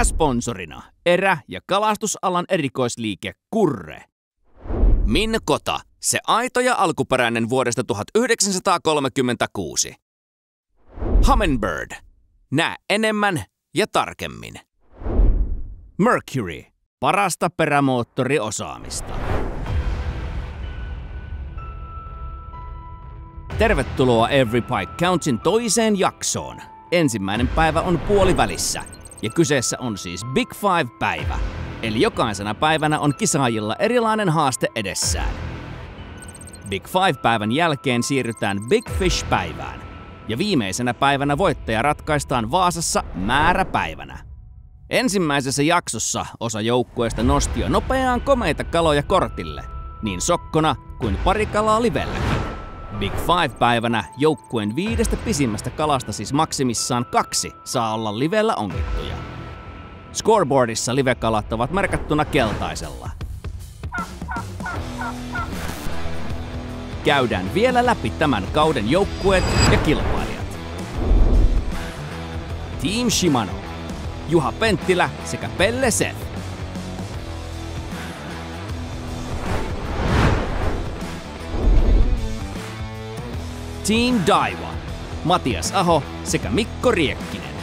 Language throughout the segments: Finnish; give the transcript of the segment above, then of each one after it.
Pääsponsorina erä- ja kalastusalan erikoisliike Kurre. Minne Kota, se aito ja alkuperäinen vuodesta 1936. Humminbird, näe enemmän ja tarkemmin. Mercury, parasta perämoottoriosaamista. Tervetuloa Every Pike Countsin toiseen jaksoon. Ensimmäinen päivä on puolivälissä ja kyseessä on siis Big Five-päivä. Eli jokaisena päivänä on kisaajilla erilainen haaste edessään. Big Five-päivän jälkeen siirrytään Big Fish-päivään. Ja viimeisenä päivänä voittaja ratkaistaan Vaasassa määräpäivänä. Ensimmäisessä jaksossa osa joukkueesta nosti jo nopeaan komeita kaloja kortille, niin sokkona kuin pari kalaa livelläkin. Big Five-päivänä joukkueen viidestä pisimmästä kalasta siis maksimissaan kaksi saa olla livellä ongittuja. Scoreboardissa livekalat ovat merkattuna keltaisella. Käydään vielä läpi tämän kauden joukkueet ja kilpailijat. Team Shimano, Juha Penttilä sekä Pelle Seth. Team Daiwa, Matias Aho sekä Mikko Riekkinen.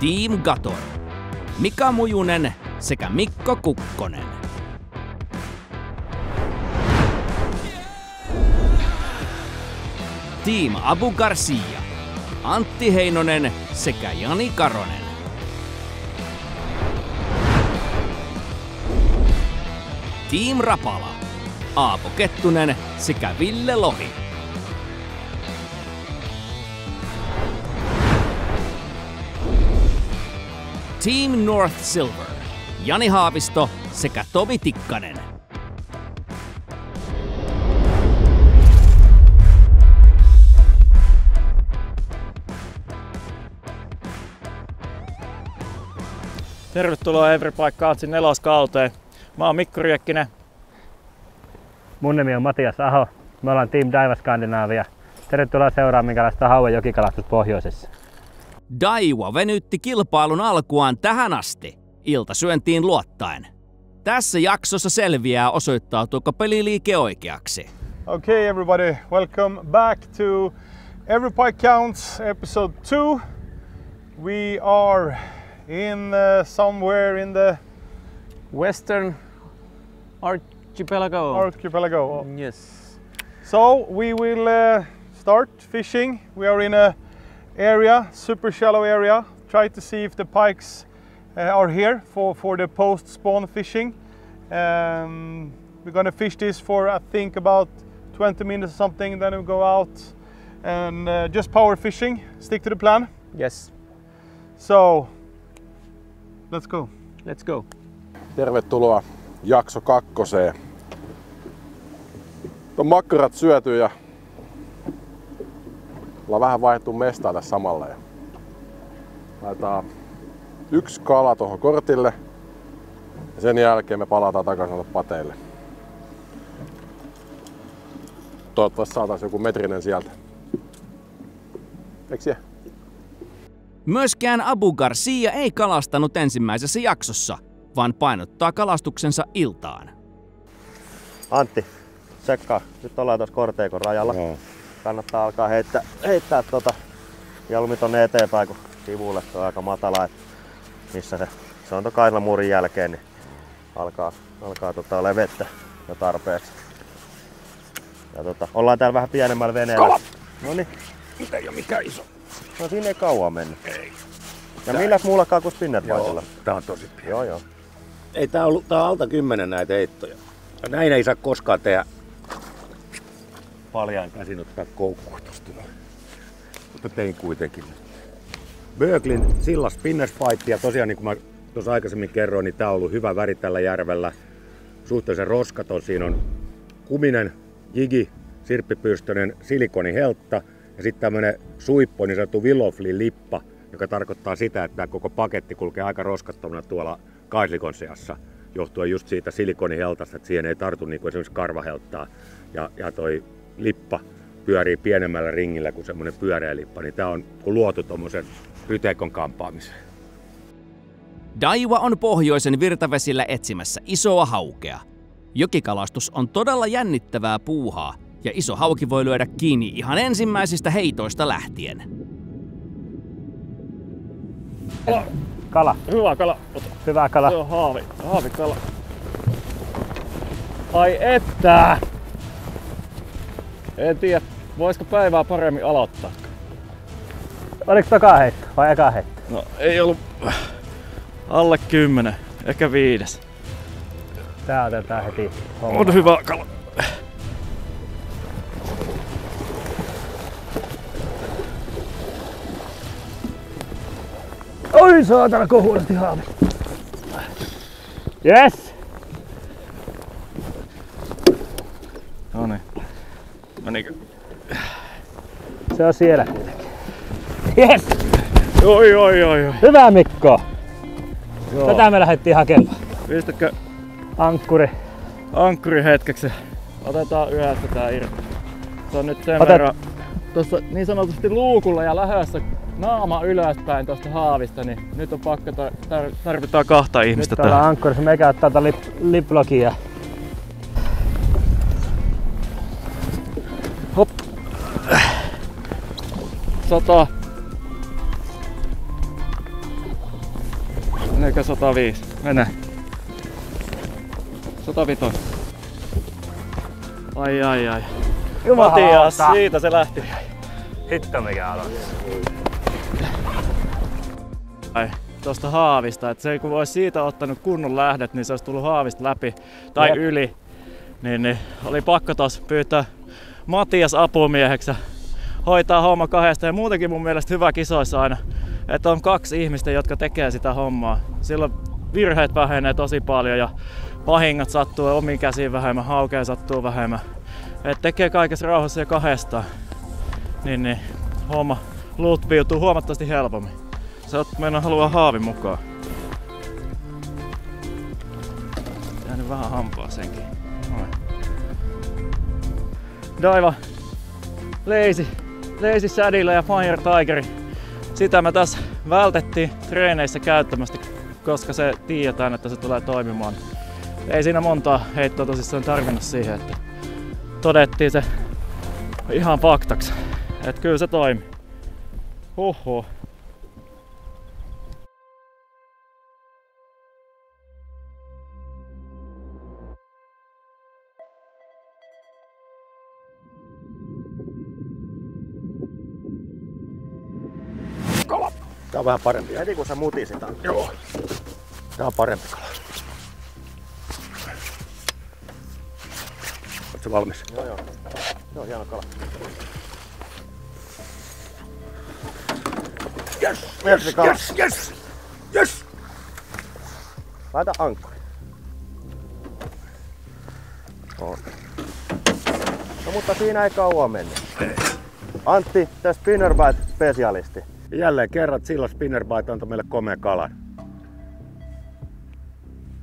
Team Gator, Mika Mujunen sekä Mikko Kukkonen. Team Abu Garcia, Antti Heinonen sekä Jani Karonen. Team Rapala, Aapo Kettunen sekä Ville Lohi. Team North Silver, Jani Haavisto sekä Tomi Tikkanen. Tervetuloa Every Countsin neloskauteen. Mä oon Mikko Riekkinen. Mun nimi on Matias Aho. Me ollaan Team Daiva Skandinaavia. Tervetuloa seuraamaan minkälaista hauan jokikalastus pohjoisessa. Daiwa venytti kilpailun alkuaan tähän asti, iltasyöntiin luottaen. Tässä jaksossa selviää osoittautuuko peliliike oikeaksi. Okay, everybody, welcome back to Every Pike Counts episode 2. We are in uh, somewhere in the Western Archipelago. archipelago. yes. So we will uh, start fishing. We are in a area, super shallow area. Try to see if the pikes uh, are here for, for the post spawn fishing. Um, we're gonna fish this for I think about 20 minutes or something. Then we'll go out and uh, just power fishing. Stick to the plan. Yes. So let's go. Let's go. Tervetuloa jakso kakkoseen. On makkarat syöty ja ollaan vähän vaihtu mestaa tässä samalla. Ja laitetaan yksi kala tuohon kortille ja sen jälkeen me palataan takaisin pateille. Toivottavasti saataisiin joku metrinen sieltä. Eikö siellä? Myöskään Abu Garcia ei kalastanut ensimmäisessä jaksossa, vaan painottaa kalastuksensa iltaan. Antti, tsekkaa. Nyt ollaan tuossa korteikon rajalla. Joo. Kannattaa alkaa heittää, heittää tota jalmi tonne eteenpäin, kun sivulle se on aika matala. Et missä se, se on tuon kaislamuurin jälkeen, niin alkaa, alkaa tota olla vettä jo tarpeeksi. Ja tota, ollaan täällä vähän pienemmällä veneellä. Kala! No niin, Ei oo mikään iso. no siinä ei kauan mennyt. Ei. Ja milläs muullakaan kuin spinnerpointilla? tää on tosi pieni. Joo, joo. Ei tää, ollut, tää on alta kymmenen näitä heittoja. Ja näin ei saa koskaan tehdä paljaan käsin ottaa koukkua tosta. Mutta tein kuitenkin. Böglin sillas spinners fight, ja tosiaan niin kuin mä tuossa aikaisemmin kerroin, niin tää on ollut hyvä väri tällä järvellä. Suhteellisen roskaton. Siinä on kuminen, jigi, sirppipyrstöinen silikoniheltta ja sitten tämmönen suippo, niin sanottu Willowflin lippa, joka tarkoittaa sitä, että koko paketti kulkee aika roskattomana tuolla kaislikon seassa johtuen just siitä silikoniheltasta, että siihen ei tartu niin kuin esimerkiksi karvahelttaa. Ja, ja toi lippa pyörii pienemmällä ringillä kuin semmoinen pyöreä lippa, niin tää on luotu tommosen ryteikon kampaamiseen. Daiwa on pohjoisen virtavesillä etsimässä isoa haukea. Jokikalastus on todella jännittävää puuhaa, ja iso hauki voi lyödä kiinni ihan ensimmäisistä heitoista lähtien. Kala. Hyvä kala. Ota. Hyvä kala. Se on haavi. Haavikala. Ai että! En tiedä, voisiko päivää paremmin aloittaa. Oliko toka heitto vai eka heitto? No ei ollut alle kymmenen, ehkä viides. Tää otetaan heti homma. On hyvä kala. Oi saatana kohuudesti haavi. Yes! No niin. Menikö? Se on siellä kuitenkin. Yes! Oi oi oi oi. Hyvä Mikko! Joo. Tätä me lähdettiin hakemaan. Pistäkö Ankkuri. ankkuri hetkeksi? Otetaan yhdessä tää irti. Se on nyt sen Otet- verran tuossa niin sanotusti luukulla ja lähössä naama ylöspäin tuosta haavista, niin nyt on pakko tar- tar- tarvitaan kahta Nyt ihmistä ollaan tähän. ankkurissa. Meikä ottaa tätä lip, liplogia. Hop. Sata. Meneekö 105? Mene. 105. Ai ai ai. Matias, siitä se lähti. Hitto mikä aloitti. Tuosta haavista, että se kun olisi siitä ottanut kunnon lähdet, niin se olisi tullut haavista läpi tai Jep. yli. Niin, niin oli pakko tos pyytää Matias apumieheksi hoitaa homma kahdesta. Ja muutenkin mun mielestä hyvä kisoissa aina, että on kaksi ihmistä, jotka tekee sitä hommaa. Silloin virheet vähenee tosi paljon ja vahingot sattuu omiin käsiin vähemmän, haukea sattuu vähemmän. Et tekee kaikessa rauhassa ja kahdestaan. Niin, niin homma luutviutuu huomattavasti helpommin. Sä oot mennä haluaa haavin mukaan. Jäänyt vähän hampaa senkin. Noin. Daiva, Lazy, Lazy Saddle ja Fire Tiger. Sitä me tässä vältettiin treeneissä käyttämästä, koska se tiedetään, että se tulee toimimaan. Ei siinä montaa heittoa tosissaan tarvinnut siihen, että todettiin se ihan faktaksi. Että kyllä se toimi. Huhhuh. On vähän parempi. Heti kun sä mutisit, Joo. Tää on parempi kala. Ootko valmis? Joo joo. Se on hieno kala. Yes, Metrikala. yes, yes, yes. Laita ankkuri. On. No mutta siinä ei kauan mennyt. Antti, the spinnerbait specialisti. Ja jälleen kerran Silla Spinnerbite antoi meille komea kalan.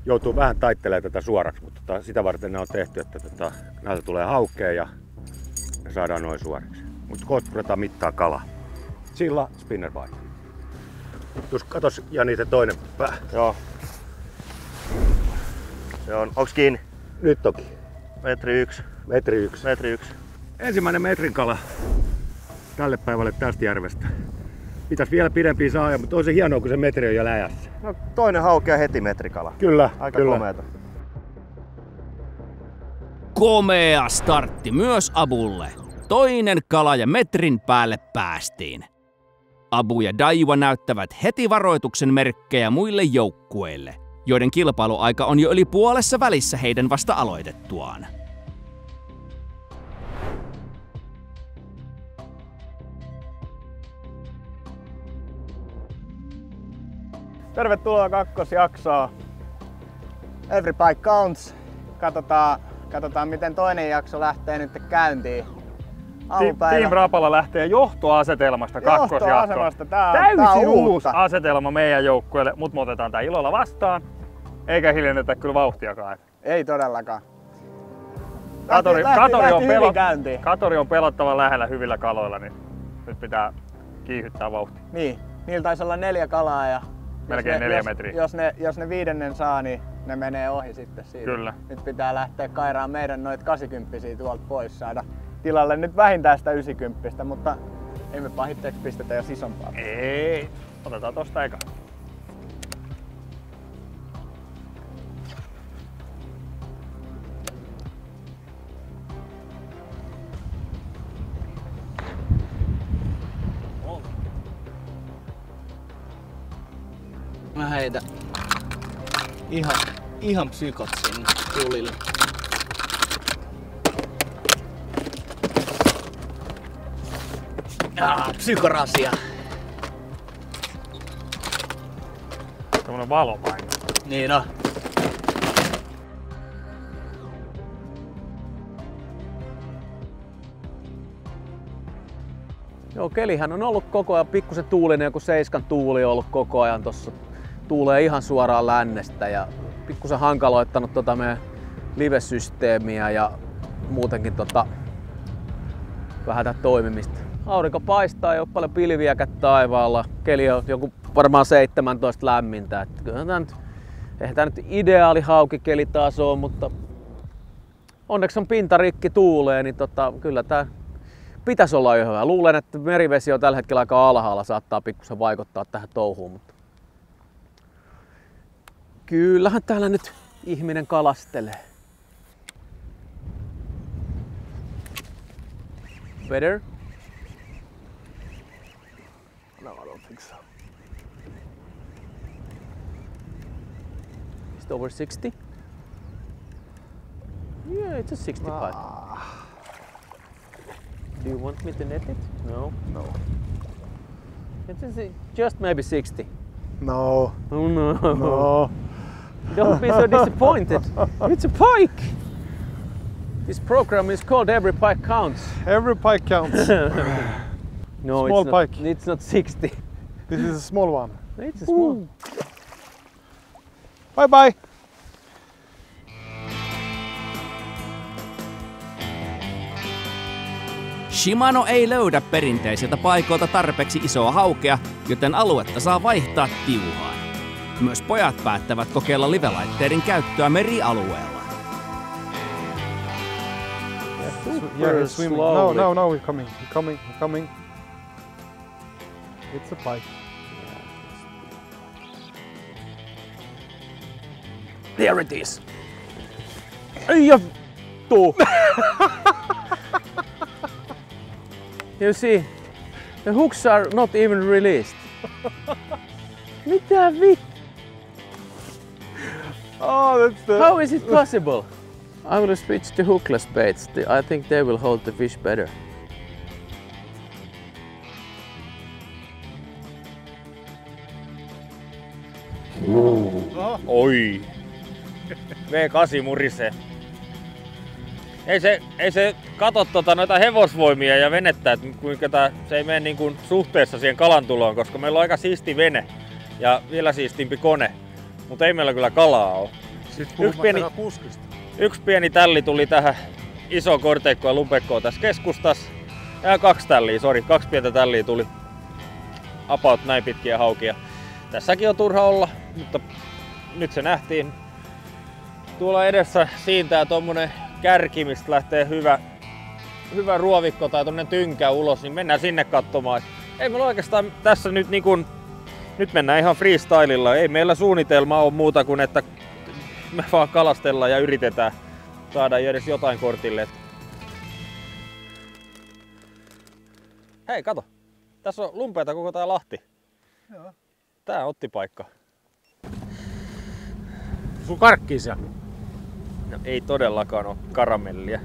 Joutuu vähän taittelemaan tätä suoraksi, mutta tota, sitä varten ne on tehty, että tota, näiltä tulee haukea ja ne saadaan noin suoraksi. Mutta ruvetaan mittaa kalaa. Silla Spinnerbite. Tuossa katos Jani se toinen pää. Joo. Se on, onks kiinni? Nyt toki. Metri yksi. Metri yksi. Metri yksi. Ensimmäinen metrin kala tälle päivälle tästä järvestä. Pitäisi vielä pidempiä saada, mutta on se hienoa, kun se metri on jo läjässä. No toinen haukea heti metrikala. Kyllä, Aika kyllä. komeeta. Komea startti myös Abulle. Toinen kala ja metrin päälle päästiin. Abu ja Daiwa näyttävät heti varoituksen merkkejä muille joukkueille, joiden kilpailuaika on jo yli puolessa välissä heidän vasta aloitettuaan. Tervetuloa kakkosjaksoon. Every bike counts. Katsotaan, katsotaan miten toinen jakso lähtee nyt käyntiin. Aamupäivä. Team Rapala lähtee johtoasetelmasta kakkosjaksoon. Johtoasemasta. Tää, on- Täysin tää on uusi asetelma meidän joukkueelle, mutta me otetaan tää ilolla vastaan. Eikä hiljennetä kyllä vauhtiakaan. Ei todellakaan. Katori, lähti, katori, lähti on hyvin pelo, käyntiin. katori on pelottavan lähellä hyvillä kaloilla, niin nyt pitää kiihyttää vauhtia. Niin, niillä taisi olla neljä kalaa ja Melkein ne, neljä jos, metriä. Jos ne, jos ne viidennen saa, niin ne menee ohi sitten siitä. Kyllä. Nyt pitää lähteä kairaan meidän noit 80 tuolta pois saada tilalle nyt vähintään sitä 90, mutta ei me pahitteeksi pistetä jos isompaa. Ei, otetaan tosta eka. Mä heitän ihan, ihan psykot sinne tulille. Ah, psykorasia. Semmonen valopaino. Niin on. Joo, kelihän on ollut koko ajan pikkusen tuulinen, joku seiskan tuuli on ollut koko ajan tossa. Tuulee ihan suoraan lännestä ja pikkusen hankaloittanut tota meidän live-systeemiä ja muutenkin tota, vähän tätä toimimista. Aurinko paistaa, ei ole paljon pilviäkään taivaalla. Keli on joku varmaan 17 lämmintä. Tää nyt, eihän tää nyt ideaali haukikeli taas on, mutta onneksi on pintarikki tuulee, niin tota, kyllä tää pitäisi olla jo hyvä. Luulen, että merivesi on tällä hetkellä aika alhaalla, saattaa pikkusen vaikuttaa tähän touhuun, mutta kyllähän täällä nyt ihminen kalastelee. Better? No, I don't think so. Is it over 60? Yeah, it's a 65. Do you want me to net it? No. No. It is uh, just maybe 60. No. Oh no. No. Don't be so disappointed. It's a pike. This program is called Every Pike Counts. Every pike counts. No, Small it's not, pike. It's not 60. this is a small one. It's a small. Bye bye. Shimano ei löydä perinteisiltä paikoilta tarpeeksi isoa haukea, joten aluetta saa vaihtaa tiuhaan. Myös pojat päättävät kokeilla livelaitteiden käyttöä merialueella. Yeah, he's swimming. No, slowly. no, no, he's coming. He's coming. He's coming. It's a pike. There it is. Ei ja vittu. you see, the hooks are not even released. Mitä vittu? Oh, that's the. How is it possible? I will switch to hookless baits. I think they will hold the fish better. Oi. V8 murisee. Ei se, ei se kato tota noita hevosvoimia ja venettä, että kuinka tää, se ei mene niin kuin suhteessa siihen kalantuloon, koska meillä on aika siisti vene ja vielä siistimpi kone. Mutta ei meillä kyllä kalaa ole. Yksi pieni, yksi pieni tälli tuli tähän iso korteikko ja lumpekkoon tässä keskustassa. Ja kaksi tälliä, sori, kaksi pientä tälliä tuli. About näin pitkiä haukia. Tässäkin on turha olla, mutta nyt se nähtiin. Tuolla edessä siintää tommonen kärki, mistä lähtee hyvä, hyvä ruovikko tai tonne tynkä ulos, niin mennään sinne katsomaan. Ei meillä oikeastaan tässä nyt niin kun, nyt mennään ihan freestylilla. Ei meillä suunnitelma ole muuta kuin, että me vaan kalastellaan ja yritetään saada edes jotain kortille. Hei, kato. Tässä on lumpeita koko tää Lahti. Joo. Tää otti paikka. Sun karkkiisia. No, ei todellakaan ole karamellia.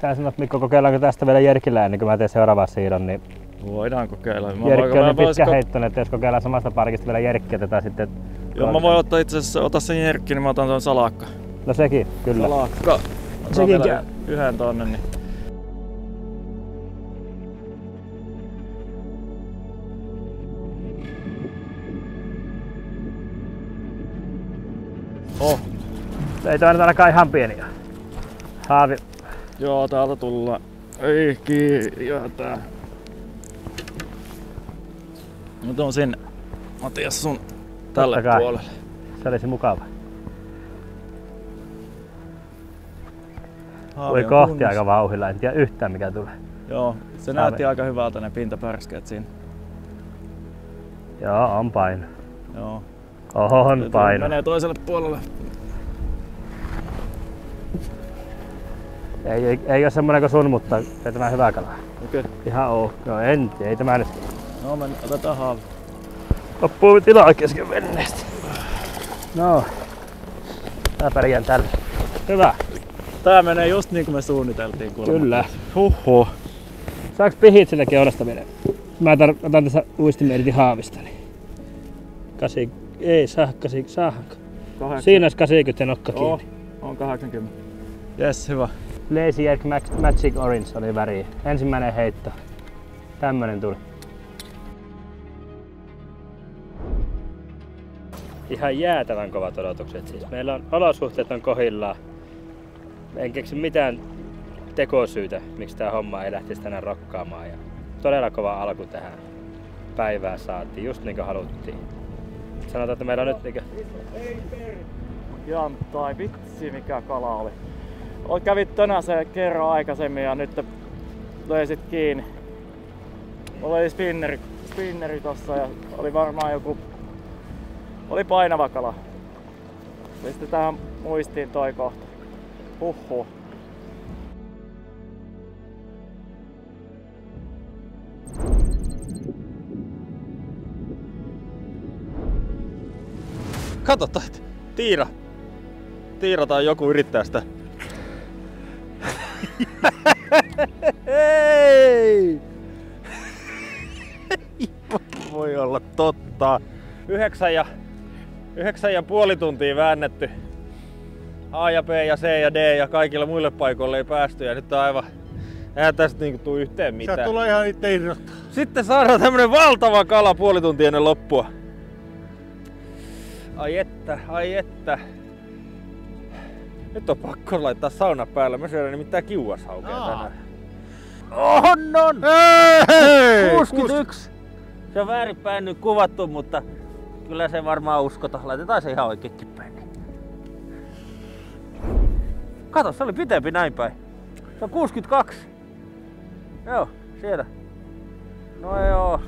Tää sanoo, että Mikko, kokeillaanko tästä vielä Jerkillä ennen kuin mä teen seuraavan siirron, niin Voidaan kokeilla. Mä Jerkki on niin pitkä voisinko- heittoinen, että jos kokeillaan samasta parkista vielä Jerkkiä, otetaan sitten... Joo, mä voin ottaa itse asiassa, ota sen jerkki, niin mä otan tuon salakka. No sekin, kyllä. Salakka. Otan Sekin vielä. Yhden tonne, niin. Oh. Ei tämä nyt ainakaan ihan pieni. Haavi. Joo, täältä tullaan. Ei kiirätä. Mä tuon sinne. Matias sun tälle Totta kai. puolelle. Se olisi mukava. Voi kohti kunnossa. aika vauhilla, en tiedä yhtään mikä tulee. Joo, se Haavi. näytti aika hyvältä ne pintapärskeet siinä. Joo, on paino. Joo. On Se paino. Menee toiselle puolelle. Ei, ei, ei ole semmonen kuin sun, mutta ei tämä hyvä kala. Okei. Okay. Ihan oo. No en, ei tämä nyt. No me otetaan haavi. Loppuu tilaa kesken venneestä. No. Tää pärjään tällä. Hyvä. Tää menee just niin kuin me suunniteltiin kuulemma. Kyllä. Huhhuh. Saaks pihit sille keulasta vielä? Mä tar- otan tässä uistimen irti haavista. Niin. Kasi... Ei saa, kasi... Kahdeksan. Siinä olisi 80 nokka kiinni. on 80. Jes, hyvä. Lazy Egg Magic Orange oli väri. Ensimmäinen heitto. Tämmönen tuli. Ihan jäätävän kovat odotukset siis. Meillä on olosuhteet on kohillaan. En keksi mitään tekosyytä, miksi tämä homma ei lähtisi tänään rokkaamaan. Ja todella kova alku tähän päivään saatiin, just niin kuin haluttiin. Sanotaan, että meillä on nyt niin Jantai, vitsi mikä kala oli. Ol- Kävit tänään se kerran aikaisemmin ja nyt löi sit kiinni. Mulla oli spinneri, spinneri tossa ja oli varmaan joku... Oli painava kala. Sitten tähän muistiin toi kohta. Huhhuh. Kato toi, Tiira. Tiira tai joku yrittää sitä. Hei! Voi olla totta. Yhdeksän ja, yhdeksän ja puoli tuntia väännetty. A ja B ja C ja D ja kaikille muille paikoille ei päästy ja nyt on aivan... Eihän tästä niinku tuu yhteen mitään. Sä tulee ihan itse irrottaa. Sitten saadaan tämmönen valtava kala puoli tuntia ennen loppua. Ai että, ai että. Nyt on pakko laittaa sauna päällä. Mä syödän nimittäin kiuashaukea Aa. tänään. On, on! Hei! 61! Se on väärinpäin nyt kuvattu, mutta kyllä se varmaan uskota. Laitetaan se ihan oikeinkin päin. Kato, se oli pitempi näin päin. Se on 62. Joo, siellä. No joo.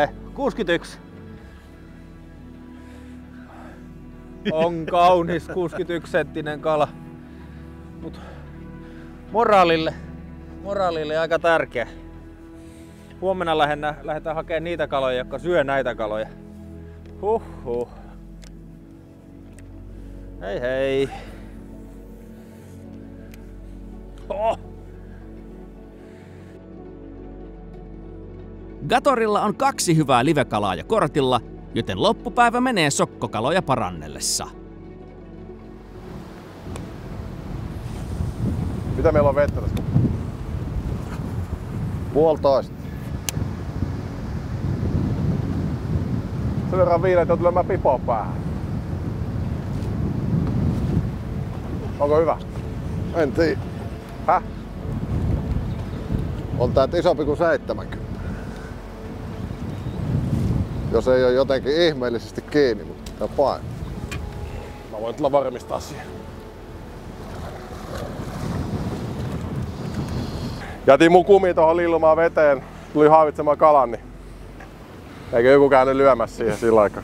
Ei, 61. On kaunis 61 senttinen kala. Mut moraalille, moraalille aika tärkeä. Huomenna lähdetään, lähdetään hakemaan niitä kaloja, jotka syö näitä kaloja. Huhhuh. Hei hei. Oh. Gatorilla on kaksi hyvää livekalaa jo kortilla, joten loppupäivä menee sokkokaloja parannellessa. Mitä meillä on vettä tässä? Puolitoista. Sen verran viileet joutuu lyömään pipoa päähän. Onko hyvä? En tiedä. Häh? On tää isompi kuin 70. Jos ei ole jotenkin ihmeellisesti kiinni, mutta tää paino. Mä voin tulla varmistaa siihen. Jätin mun kumi tuohon lillumaan veteen, tuli haavitsemaan kalan, niin eikö joku käynyt lyömässä siihen sillä aikaa.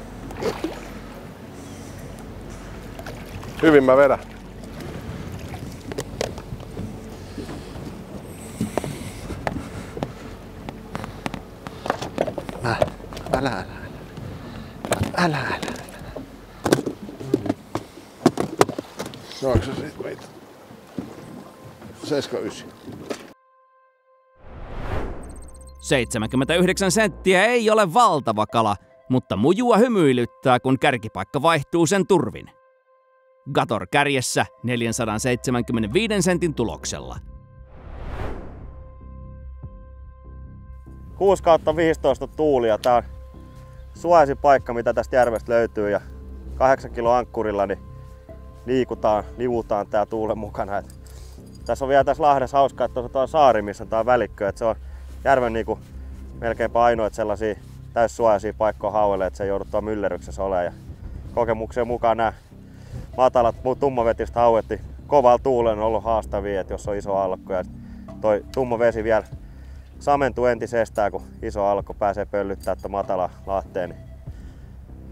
Hyvin mä vedän. Älä, älä, älä. Älä, älä. Saanko se siitä meitä? 79. 79 senttiä ei ole valtava kala, mutta mujua hymyilyttää, kun kärkipaikka vaihtuu sen turvin. Gator kärjessä 475 sentin tuloksella. 6 kautta 15 tuulia. Tää on suojaisin paikka, mitä tästä järvestä löytyy. Ja kahdeksan kilo ankkurilla, niin liikutaan, livutaan tää tuulen mukana. Et tässä on vielä tässä Lahdessa hauskaa, että on saari, missä tää on välikkö, että se on järven niinku melkeinpä ainoat sellaisia täyssuojaisia paikkoja hauelle, että se ei joudu tuolla myllerryksessä olemaan. Ja kokemuksen mukaan nämä matalat tummavetistä hauetti kovalla tuulen on ollut haastavia, että jos on iso alkko ja toi tumma vesi vielä samentuu entisestään, kun iso alko pääsee pöllyttää tuota matala lahteen. Niin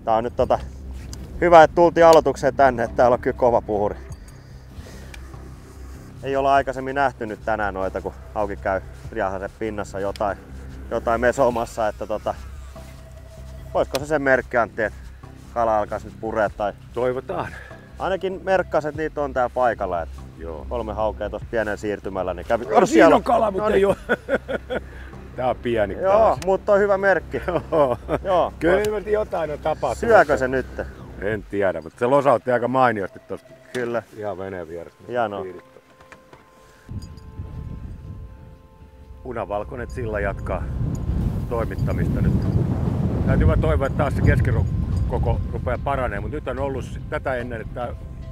tää on nyt tota, hyvä, että tultiin aloitukseen tänne, että täällä on kyllä kova puhuri. Ei olla aikaisemmin nähty nyt tänään noita, kun auki käy riahasen pinnassa jotain, jotain mesomassa, että tota, voisiko se sen merkki Antti, että kala alkaisi nyt purea tai... Toivotaan. Ainakin merkkas, että niitä on täällä paikalla. Että Joo. Kolme haukea tuossa pienen siirtymällä, niin kävi... No, siinä on kala, mutta No niin. Tää on pieni Joo, taas. mutta on hyvä merkki. Joo. Joo. Kyllä ilmeisesti jotain on tapahtunut. Syökö se nyt? En tiedä, mutta se losautti aika mainiosti tosta. Kyllä. Ihan veneen vierestä. Hienoa. Punavalkoinen silla jatkaa toimittamista nyt. Täytyy vaan toivoa, että taas se keskikoko rupeaa paranemaan, mutta nyt on ollut tätä ennen, että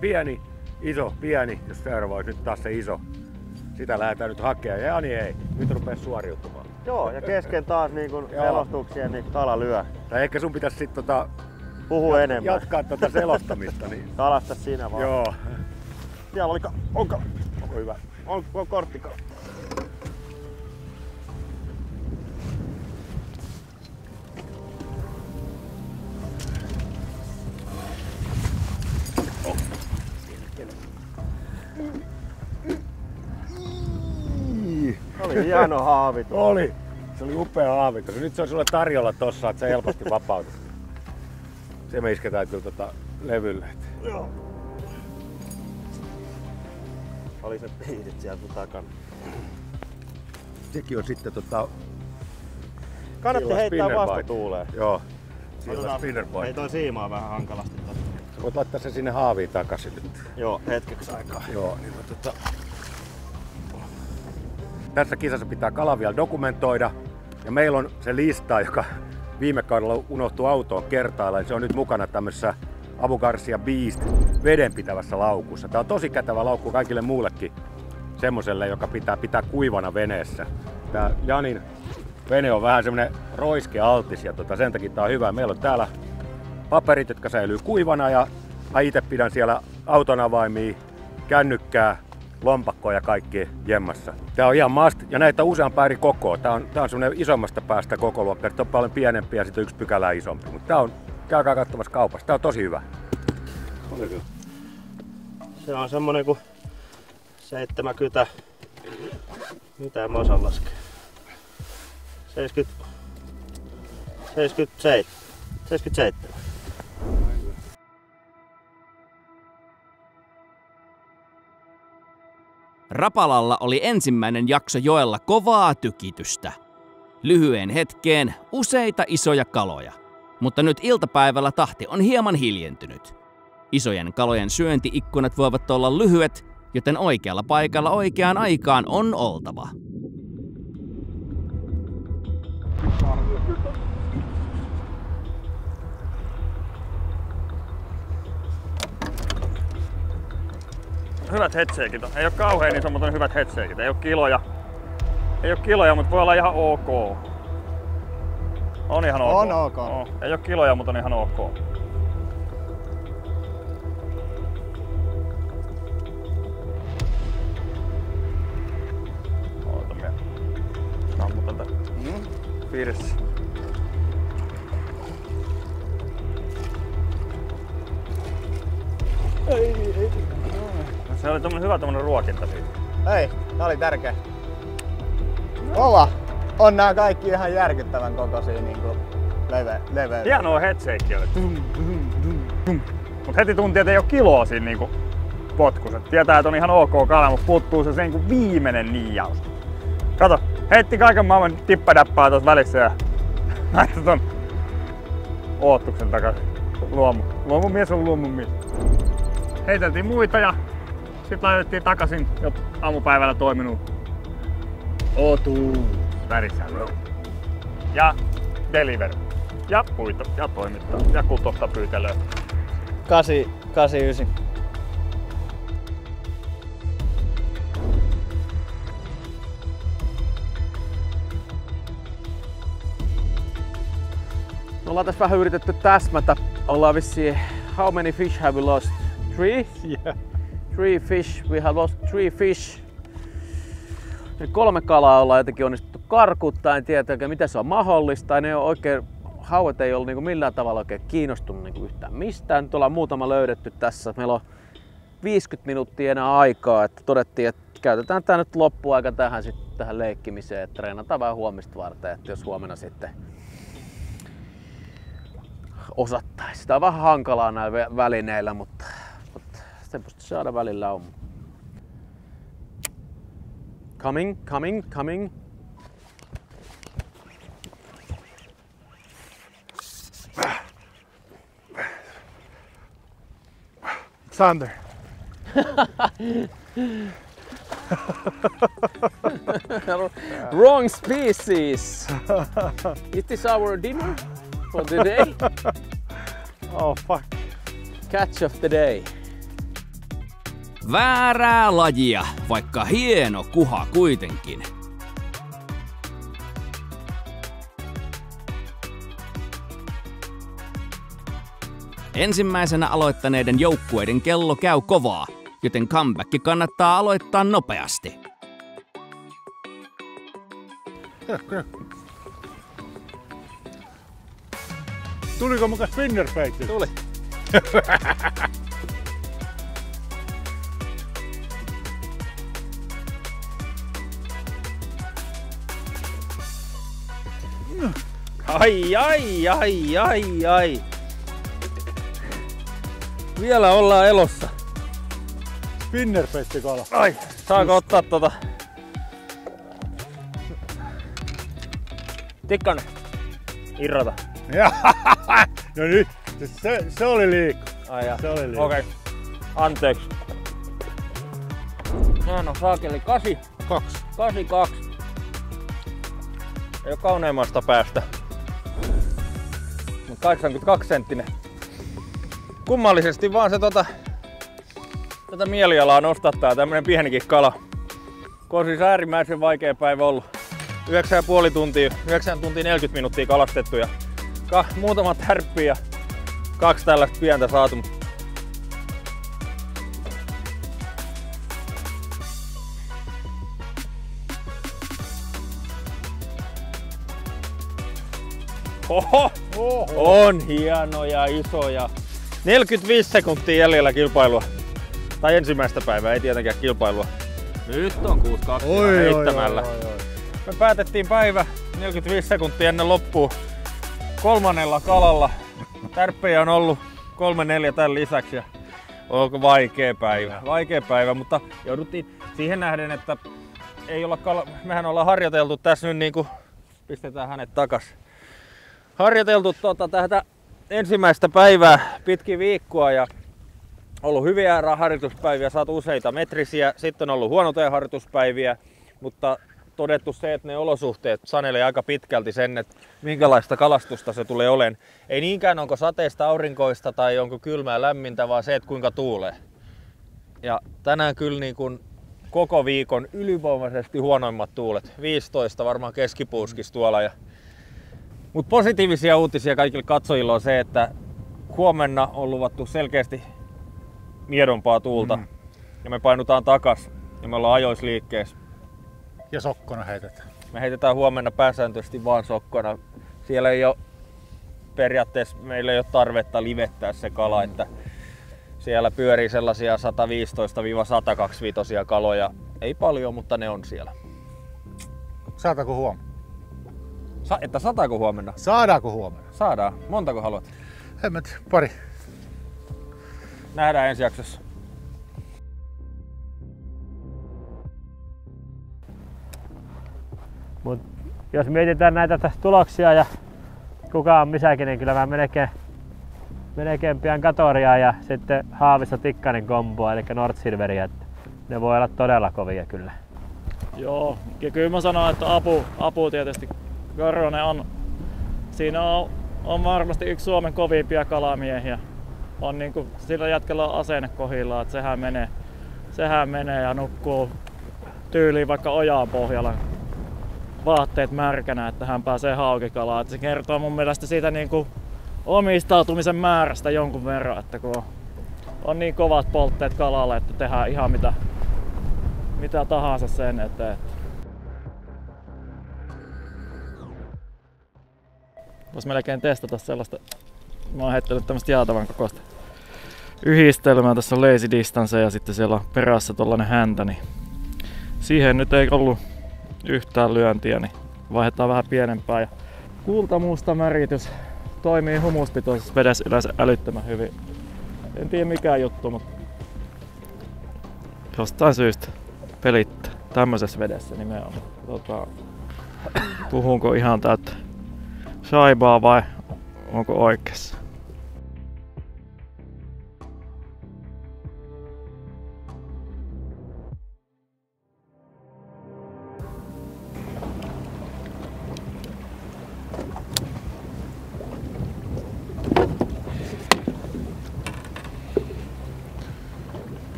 pieni, iso, pieni, jos seuraava olisi nyt taas se iso. Sitä lähdetään nyt hakemaan. Ja niin ei, nyt rupeaa suoriutumaan. Joo, ja kesken taas niin kun selostuksien, niin kala lyö. Tai ehkä sun pitäisi sitten tota, Puhu enemmän. jatkaa tuota selostamista. Niin. Kalasta siinä vaan. Joo. Siellä oli, ka- on, ka- Onko hyvä? on, on korttikala. Oli hieno haavitus. Oli. Se oli upea haavitus. Nyt se on sulle tarjolla tossa, että se helposti vapautuu. Se me isketään kyllä tota levylle. Joo. Oli se piirit siellä sun takana. Sekin on sitten tota... Kannatti heittää vastatuuleen. Joo. Sillä Otetaan- spinnerbait. Ei toi siimaa vähän hankalasti tossa. Voit laittaa se sinne haaviin takaisin nyt. Joo, hetkeksi aikaa. Joo, niin mä tota... Tässä kisassa pitää kala vielä dokumentoida. Ja meillä on se lista, joka viime kaudella unohtui autoon kertailla. Se on nyt mukana tämmöisessä Abu Garcia Beast vedenpitävässä laukussa. Tää on tosi kätevä laukku kaikille muullekin semmoselle, joka pitää pitää kuivana veneessä. Tää Janin vene on vähän semmonen roiske altis ja tota, sen takia tää on hyvä. Meillä on täällä paperit, jotka säilyy kuivana ja mä itse pidän siellä auton avaimia, kännykkää, lompakkoa ja kaikki jemmassa. Tää on ihan must ja näitä on useampaa eri kokoa. Tää on, tää on semmonen isommasta päästä koko luokka. Tää on paljon pienempi ja sitten yksi pykälää isompi. Mutta tää on, käykää katsomassa kaupassa. Tää on tosi hyvä. Se on semmonen kuin 70, mitä mä osaan laskea. 70, 77. 77. Rapalalla oli ensimmäinen jakso joella kovaa tykitystä. Lyhyen hetkeen useita isoja kaloja. Mutta nyt iltapäivällä tahti on hieman hiljentynyt. Isojen kalojen syöntiikkunat voivat olla lyhyet, joten oikealla paikalla oikeaan aikaan on oltava. Hyvät on. Ei ole kauhean iso, mutta on hyvät hetseekit. Ei ole kiloja. Ei ole kiloja, mutta voi olla ihan ok. On ihan ok. On ok. On. Ei ole kiloja, mutta on ihan ok. Sammutan tän piirissä. Se oli tommonen hyvä tommonen ruokinta siitä. Ei, tää oli tärkeä. Kova! On nää kaikki ihan järkyttävän kokoisia niinku leve, leveä. Hienoa headshake oli. Mut heti tunti, että ei oo kiloa siinä niinku potkussa. Tietää, että on ihan ok kala, mutta puuttuu se, niinku viimeinen niijaus. Kato, heitti kaiken maailman tippadäppää tuossa välissä ja laittoi ton oottuksen takaisin. Luomu. Luomun mies on luomun mies. Heiteltiin muita ja sitten laitettiin takaisin jo aamupäivällä toiminut otu värissä. Ja deliver. Ja puita ja toimittaa ja kutosta pyytelöä. 8, 89. Me ollaan tässä vähän yritetty täsmätä. Ollaan vissiin, how many fish have we lost? Three? Yeah. Three fish, we have lost three fish. Ja kolme kalaa ollaan jotenkin onnistuttu karkuttaa, en tiedä oikein se on mahdollista. Ne on oikein, hauet ei ollut niinku millään tavalla oikein kiinnostunut niinku yhtään mistään. Nyt ollaan muutama löydetty tässä. Meillä on 50 minuuttia enää aikaa, että todettiin, että käytetään tämä nyt loppuaika tähän, sitten tähän leikkimiseen, että treenataan vähän huomista varten, että jos huomenna sitten osattaisi. Sitä on vähän hankalaa näillä vä- välineillä, mutta, mutta semmoista saada välillä on. Coming, coming, coming. Sander. Wrong species. Is this our dinner for the day? oh fuck. Catch of the day. Väärää lajia, vaikka hieno kuha kuitenkin. Ensimmäisenä aloittaneiden joukkueiden kello käy kovaa, joten comeback kannattaa aloittaa nopeasti. Tuliko mukaan spinnerbaitti? Tuli. Ai, ai, ai, ai, ai. Vielä ollaan elossa. Spinnerbaitti kala. Ai, saako ottaa tota? Tikkanen. Irrota. no nyt, se, se oli liikku. Ai ja. Se oli liikku. Okei. Okay. Anteeksi. Sehän on saakeli 8. Kaksi. 82. Ei oo kauneimmasta päästä. Mut 82 senttinen. Kummallisesti vaan se tota, tätä mielialaa nostattaa tämmönen pienikin kala. Kun on siis äärimmäisen vaikea päivä ollut. 9,5 tuntia, 9 tuntia 40 minuuttia kalastettu ja ka, muutama tärppi ja kaksi tällaista pientä saatu. Oho, Oho. on hienoja, isoja. 45 sekuntia jäljellä kilpailua. Tai ensimmäistä päivää, ei tietenkään kilpailua. Nyt on 6-2 Oi, heittämällä. oi, oi, oi. Me päätettiin päivä 45 sekuntia ennen loppua kolmannella kalalla. Tärppejä on ollut kolme neljä tämän lisäksi. Ja onko vaikea päivä, vaikea päivä, mutta jouduttiin siihen nähden, että ei olla kala... mehän ollaan harjoiteltu tässä nyt niin kuin pistetään hänet takas. Harjoiteltu tuota, tätä ensimmäistä päivää pitkin viikkoa ja ollut hyviä harjoituspäiviä, saatu useita metrisiä, sitten on ollut huonoja harjoituspäiviä, mutta todettu se, että ne olosuhteet sanelee aika pitkälti sen, että minkälaista kalastusta se tulee olemaan. Ei niinkään onko sateista, aurinkoista tai onko kylmää lämmintä, vaan se, että kuinka tuulee. Ja tänään kyllä niin kuin koko viikon ylivoimaisesti huonoimmat tuulet. 15 varmaan keskipuuskis tuolla. Ja... Mutta positiivisia uutisia kaikille katsojille on se, että huomenna on luvattu selkeästi miedompaa tuulta. Mm. Ja me painutaan takas ja me ollaan ajoisliikkeessä. Ja sokkona heitetään. Me heitetään huomenna pääsääntöisesti vaan sokkona. Siellä ei ole periaatteessa meillä ei ole tarvetta livettää se kala, mm. että siellä pyörii sellaisia 115-125 kaloja. Ei paljon, mutta ne on siellä. Saataanko huomenna? Sa- että sataako huomenna? Saadaanko huomenna? Saadaan. Montako haluat? Tiedä, pari. Nähdään ensi jaksossa. Mut jos mietitään näitä tuloksia ja kuka on missäkin, niin kyllä mä melkein, melkein pian Katoria ja sitten Haavissa Tikkanen komboa, eli North Silveria. että Ne voi olla todella kovia kyllä. Joo, ja kyllä mä sanon, että apu, apu tietysti. Korronen on, siinä on, on varmasti yksi Suomen kovimpia kalamiehiä. on niinku, sillä jätkellä on asenne kohillaan, että sehän menee, sehän menee ja nukkuu tyyliin vaikka ojaan pohjalla vaatteet märkänä, että hän pääsee haukikalaan. Että se kertoo mun mielestä siitä niinku omistautumisen määrästä jonkun verran, että kun on, on niin kovat poltteet kalalle, että tehdään ihan mitä, mitä tahansa sen eteen. Vois melkein testata sellaista, mä oon heittänyt tämmöstä jaatavan kokoista yhdistelmää. Tässä on lazy distance ja sitten siellä on perässä tollanen häntä, niin siihen nyt ei ollut yhtään lyöntiä, niin vaihdetaan vähän pienempää. Ja kultamusta märitys toimii humuspitoisessa vedessä yleensä älyttömän hyvin. En tiedä mikä juttu, mutta jostain syystä pelittää tämmöisessä vedessä nimenomaan. Tota, puhunko ihan täyttä shaibaa vai onko oikeassa?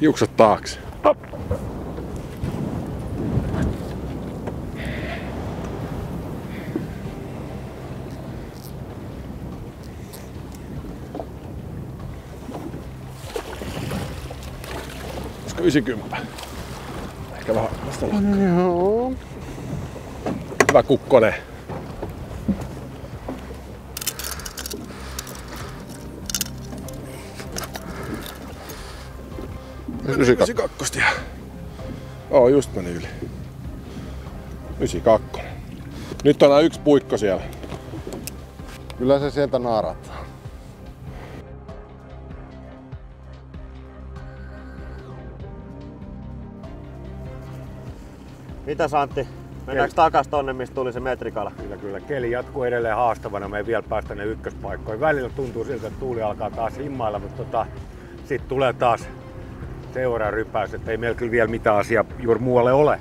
Hiukset taakse. 90? Ehkä vähän vasta Joo. Hyvä kukkonen. Ysi 92. Oo, just meni yli. 92. Nyt on yksi puikko siellä. Kyllä se sieltä naarataan. Mitä Antti? Mennäänkö takas tonne, mistä tuli se metrikala? Kyllä, kyllä. Keli jatkuu edelleen haastavana. Me ei vielä päästä ne ykköspaikkoihin. Välillä tuntuu siltä, että tuuli alkaa taas himmailla, mutta tota, sitten tulee taas seuraa rypäys, että ei meillä kyllä vielä mitään asiaa juuri muualle ole.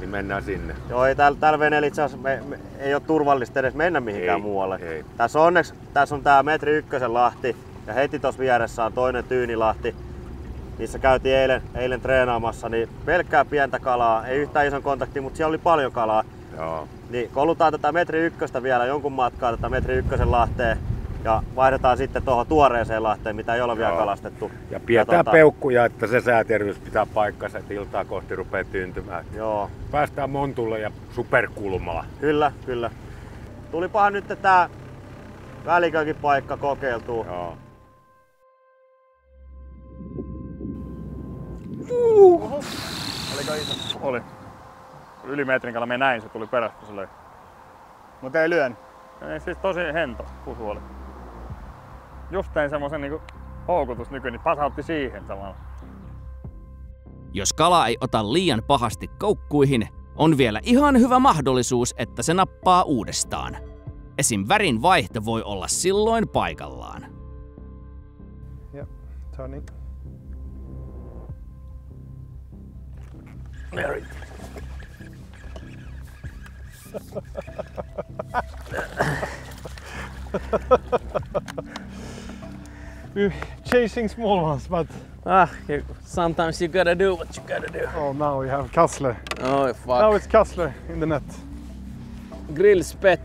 Niin mennään sinne. Joo, ei täällä, täällä veneellä itse asiassa me, me, ei ole turvallista edes mennä mihinkään Ei, muualle. ei. Tässä on onneksi tässä on tää metri ykkösen lahti ja heti tuossa vieressä on toinen tyynilahti, missä käytiin eilen, eilen treenaamassa, niin pelkkää pientä kalaa, ei yhtään ison kontakti, mutta siellä oli paljon kalaa. Joo. Niin kolutaan tätä metri ykköstä vielä jonkun matkaa tätä metri ykkösen lahteen ja vaihdetaan sitten tuohon tuoreeseen lahteen, mitä ei ole vielä Joo. kalastettu. Ja pidetään tota- peukkuja, että se sääterveys pitää paikkansa, että iltaa kohti rupeaa työntymään. Joo. Päästään Montulle ja superkulmalla. Kyllä, kyllä. Tulipahan nyt tää välikökin paikka kokeiltuu. Joo. Oliko iso? Oli. Yli metrin kala me näin, se tuli perästä, kun se löi. Mutta ei lyön. Ei, siis tosi hento pusu oli. Just tein semmosen niinku houkutusnyky, niin pasautti siihen samalla. Jos kala ei ota liian pahasti koukkuihin, on vielä ihan hyvä mahdollisuus, että se nappaa uudestaan. Esim. värin vaihto voi olla silloin paikallaan. Yeah, turning. Mary. We're chasing small ones, but Ah, you, sometimes you gotta do what you gotta do. oh, now we have Kassler. Oh, fuck. Now it's Kassler in the net. Grill spet.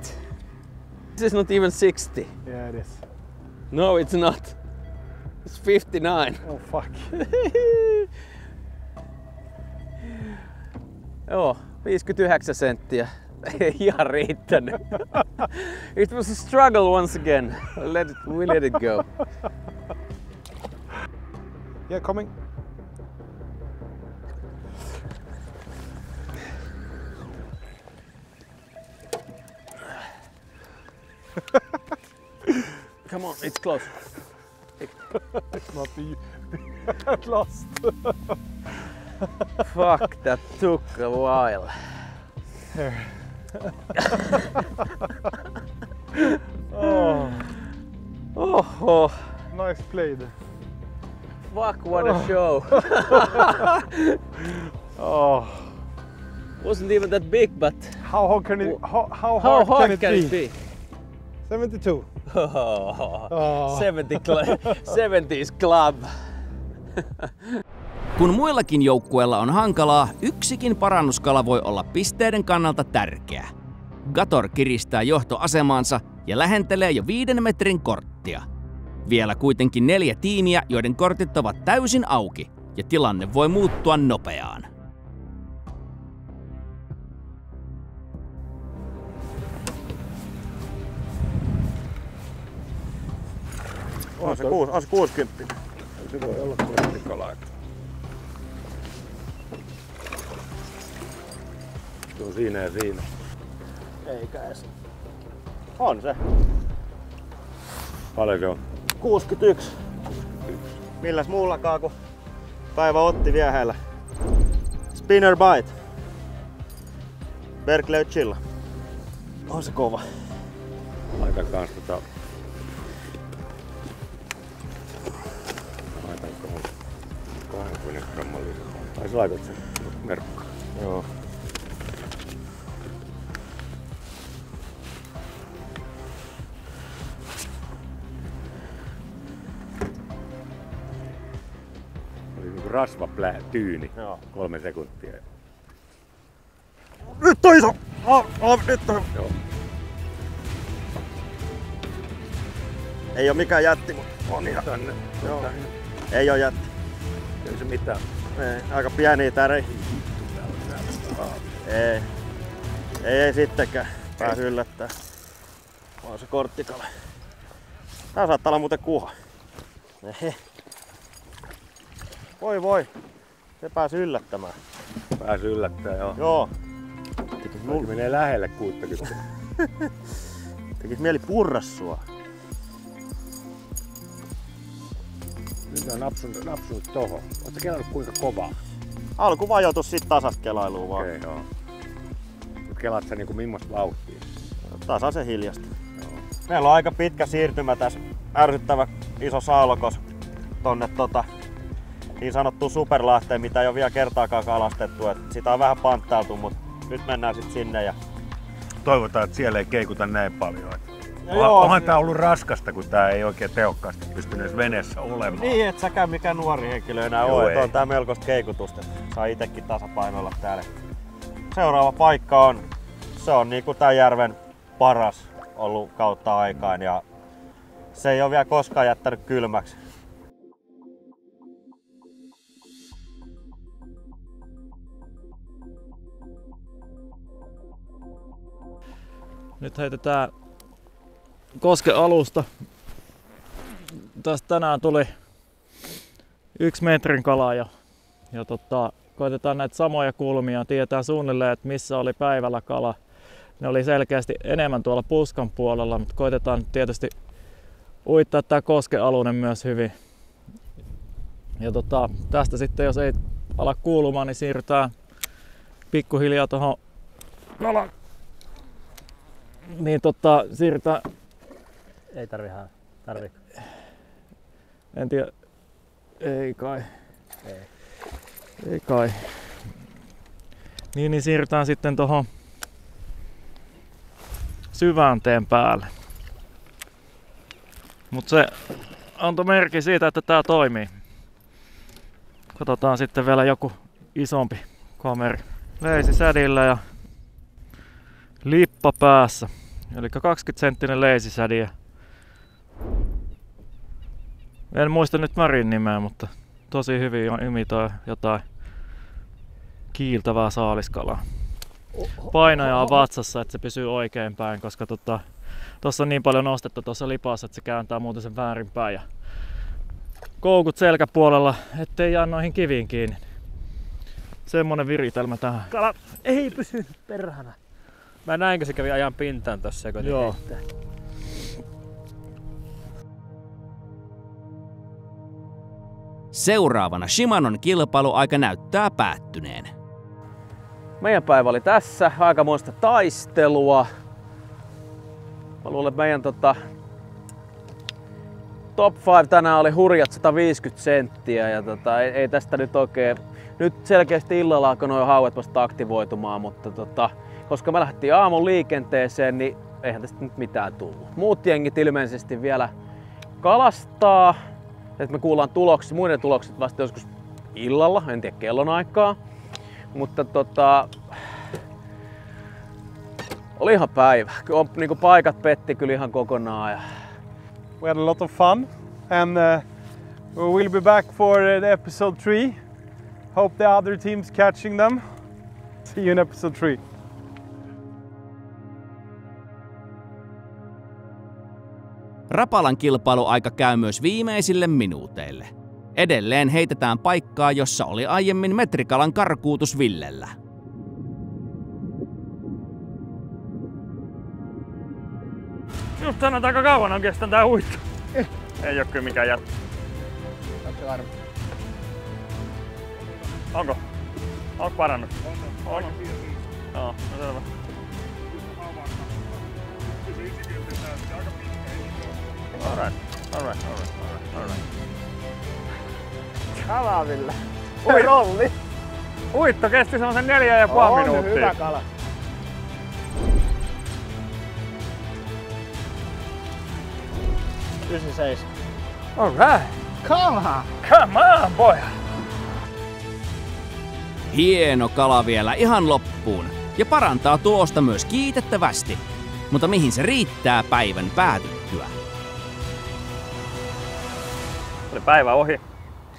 This is not even 60. Yeah, it is. No, it's not. It's 59. Oh, fuck. Joo, 59 senttiä. Ei ihan riittänyt. it was a struggle once again. Let it, we let it go. Yeah, coming. Come on, it's close. it's not the at last. Fuck, that took a while. Here. oh, Oh, oh, nice played. fuck, what a oh. show. Oh, Wasn't even that big, but how hard can it? How, how how hard, hard can it be? be? 72. Oh, 70 cl- 70s Club. Kun muillakin joukkueilla on hankalaa, yksikin parannuskala voi olla pisteiden kannalta tärkeä. Gator kiristää johtoasemaansa ja lähentelee jo viiden metrin korttia. Vielä kuitenkin neljä tiimiä, joiden kortit ovat täysin auki, ja tilanne voi muuttua nopeaan. On se, on se 60. Se voi olla on siinä ja siinä. Eikä edes. On se. Paljon se on? 61. Milläs muullakaan kun päivä otti viehellä. Spinner bite. Berkeley chilla. On se kova. Laitan kans tota... Laitan kohon 20 gramman lisää. Tai sä laitat sen merkkaan. Joo. Oli niinku rasvaplää tyyni. Joo. Kolme sekuntia. Nyt on iso! Oh, oh, nyt on. Joo. Ei oo mikään jätti, mutta on ihan. Tänne. Joo. Tänne. Ei oo jätti. Ei se mitään. Ei, aika pieniä tärejä. Ei. Ei, ei sittenkään. Pääs yllättää. On se korttikala. Tää saattaa olla muuten kuha. Ehe. Voi voi. Se pääsi yllättämään. Pääsi yllättää, joo. Joo. Mulla menee lähelle 60. Tekis mieli purra sua. Nyt on napsunut, napsunut tohon. Oletko kelannut kuinka kovaa? Alku vajoitus sit tasaskelailuun vaan. Okei, okay, joo. Mut kelaat sä niinku millaista vauhtia? Tasaisen hiljasta. Meillä on aika pitkä siirtymä tässä. Ärsyttävä iso saulokos tonne tota, niin sanottu superlahteen, mitä ei ole vielä kertaakaan kalastettu. Et sitä on vähän panttailtu, mutta nyt mennään sitten sinne. Ja... Toivotaan, että siellä ei keikuta näin paljon. Onhan, joo, onhan tää ollut raskasta, kun tää ei oikein tehokkaasti pystynyt veneessä olemaan. Niin, et säkään mikään nuori henkilö enää Joo, ole. On tää melkoista keikutusta. Saa itekin tasapainoilla täällä. Seuraava paikka on, se on niinku tän järven paras ollut kautta aikaan ja se ei ole vielä koskaan jättänyt kylmäksi. Nyt heitetään koske alusta. Tästä tänään tuli yksi metrin kala ja, ja tota, koitetaan näitä samoja kulmia. Tietää suunnilleen, että missä oli päivällä kala. Ne oli selkeästi enemmän tuolla puskan puolella, mutta koitetaan tietysti uittaa tämä koskealunen myös hyvin. Ja tota, tästä sitten, jos ei ala kuulumaan, niin siirrytään pikkuhiljaa tuohon kalan niin tota, siirrytään, Ei tarvi haa. Tarvi. en tiedä, ei kai, Ei. ei kai. Niin, niin siirrytään sitten tuohon syvänteen päälle. Mutta se antoi merkki siitä, että tämä toimii. Katsotaan sitten vielä joku isompi kameri. Leisi sädillä ja lippa päässä. Eli 20 senttinen leisisädi. En muista nyt Marin nimeä, mutta tosi hyvin imitoi jotain kiiltävää saaliskalaa. Painoja on vatsassa, että se pysyy oikein päin, koska tota, tuossa on niin paljon nostetta tuossa lipassa, että se kääntää muuten sen väärinpäin. Ja koukut selkäpuolella, ettei jää noihin kiviin kiinni. Semmonen viritelmä tähän. Kala ei pysy perhana. Mä näinkö se kävi ajan pintaan tossa, kun Joo. heittää. Seuraavana Shimanon kilpailuaika näyttää päättyneen. Meidän päivä oli tässä, aikamoista taistelua. Mä luulen, että meidän tota, top 5 tänään oli hurjat 150 senttiä ja tota, ei, ei, tästä nyt oikein... Nyt selkeästi illalla alkoi noin hauet vasta aktivoitumaan, mutta tota, koska me lähdettiin aamun liikenteeseen, niin eihän tästä nyt mitään tullut. Muut jengit ilmeisesti vielä kalastaa, että me kuullaan tulokset, muiden tulokset vasta joskus illalla, en tiedä kellonaikaa. Mutta tota, oli ihan päivä. On, niin paikat petti kyllä ihan kokonaan. Ja... We had a lot of fun and uh, we will be back for the episode 3. Hope the other teams catching them. See you in episode 3. Rapalan kilpailuaika käy myös viimeisille minuuteille. Edelleen heitetään paikkaa, jossa oli aiemmin metrikalan karkuutus Villellä. Just tänään aika kauan on kestänyt tää uitto. Ei oo kyllä mikään jättä. Onko varma? Onko? Onko parannut? On. On. Joo, no selvä. Alright, alright, alright, alright, alright. Kalavilla. Ui. rolli. Uitto kesti semmosen neljä ja puoli On minuuttia. hyvä kala. Ysi Alright. Kala! Come on, boy! Hieno kala vielä ihan loppuun ja parantaa tuosta myös kiitettävästi. Mutta mihin se riittää päivän päätyttyä? Oli päivä ohi.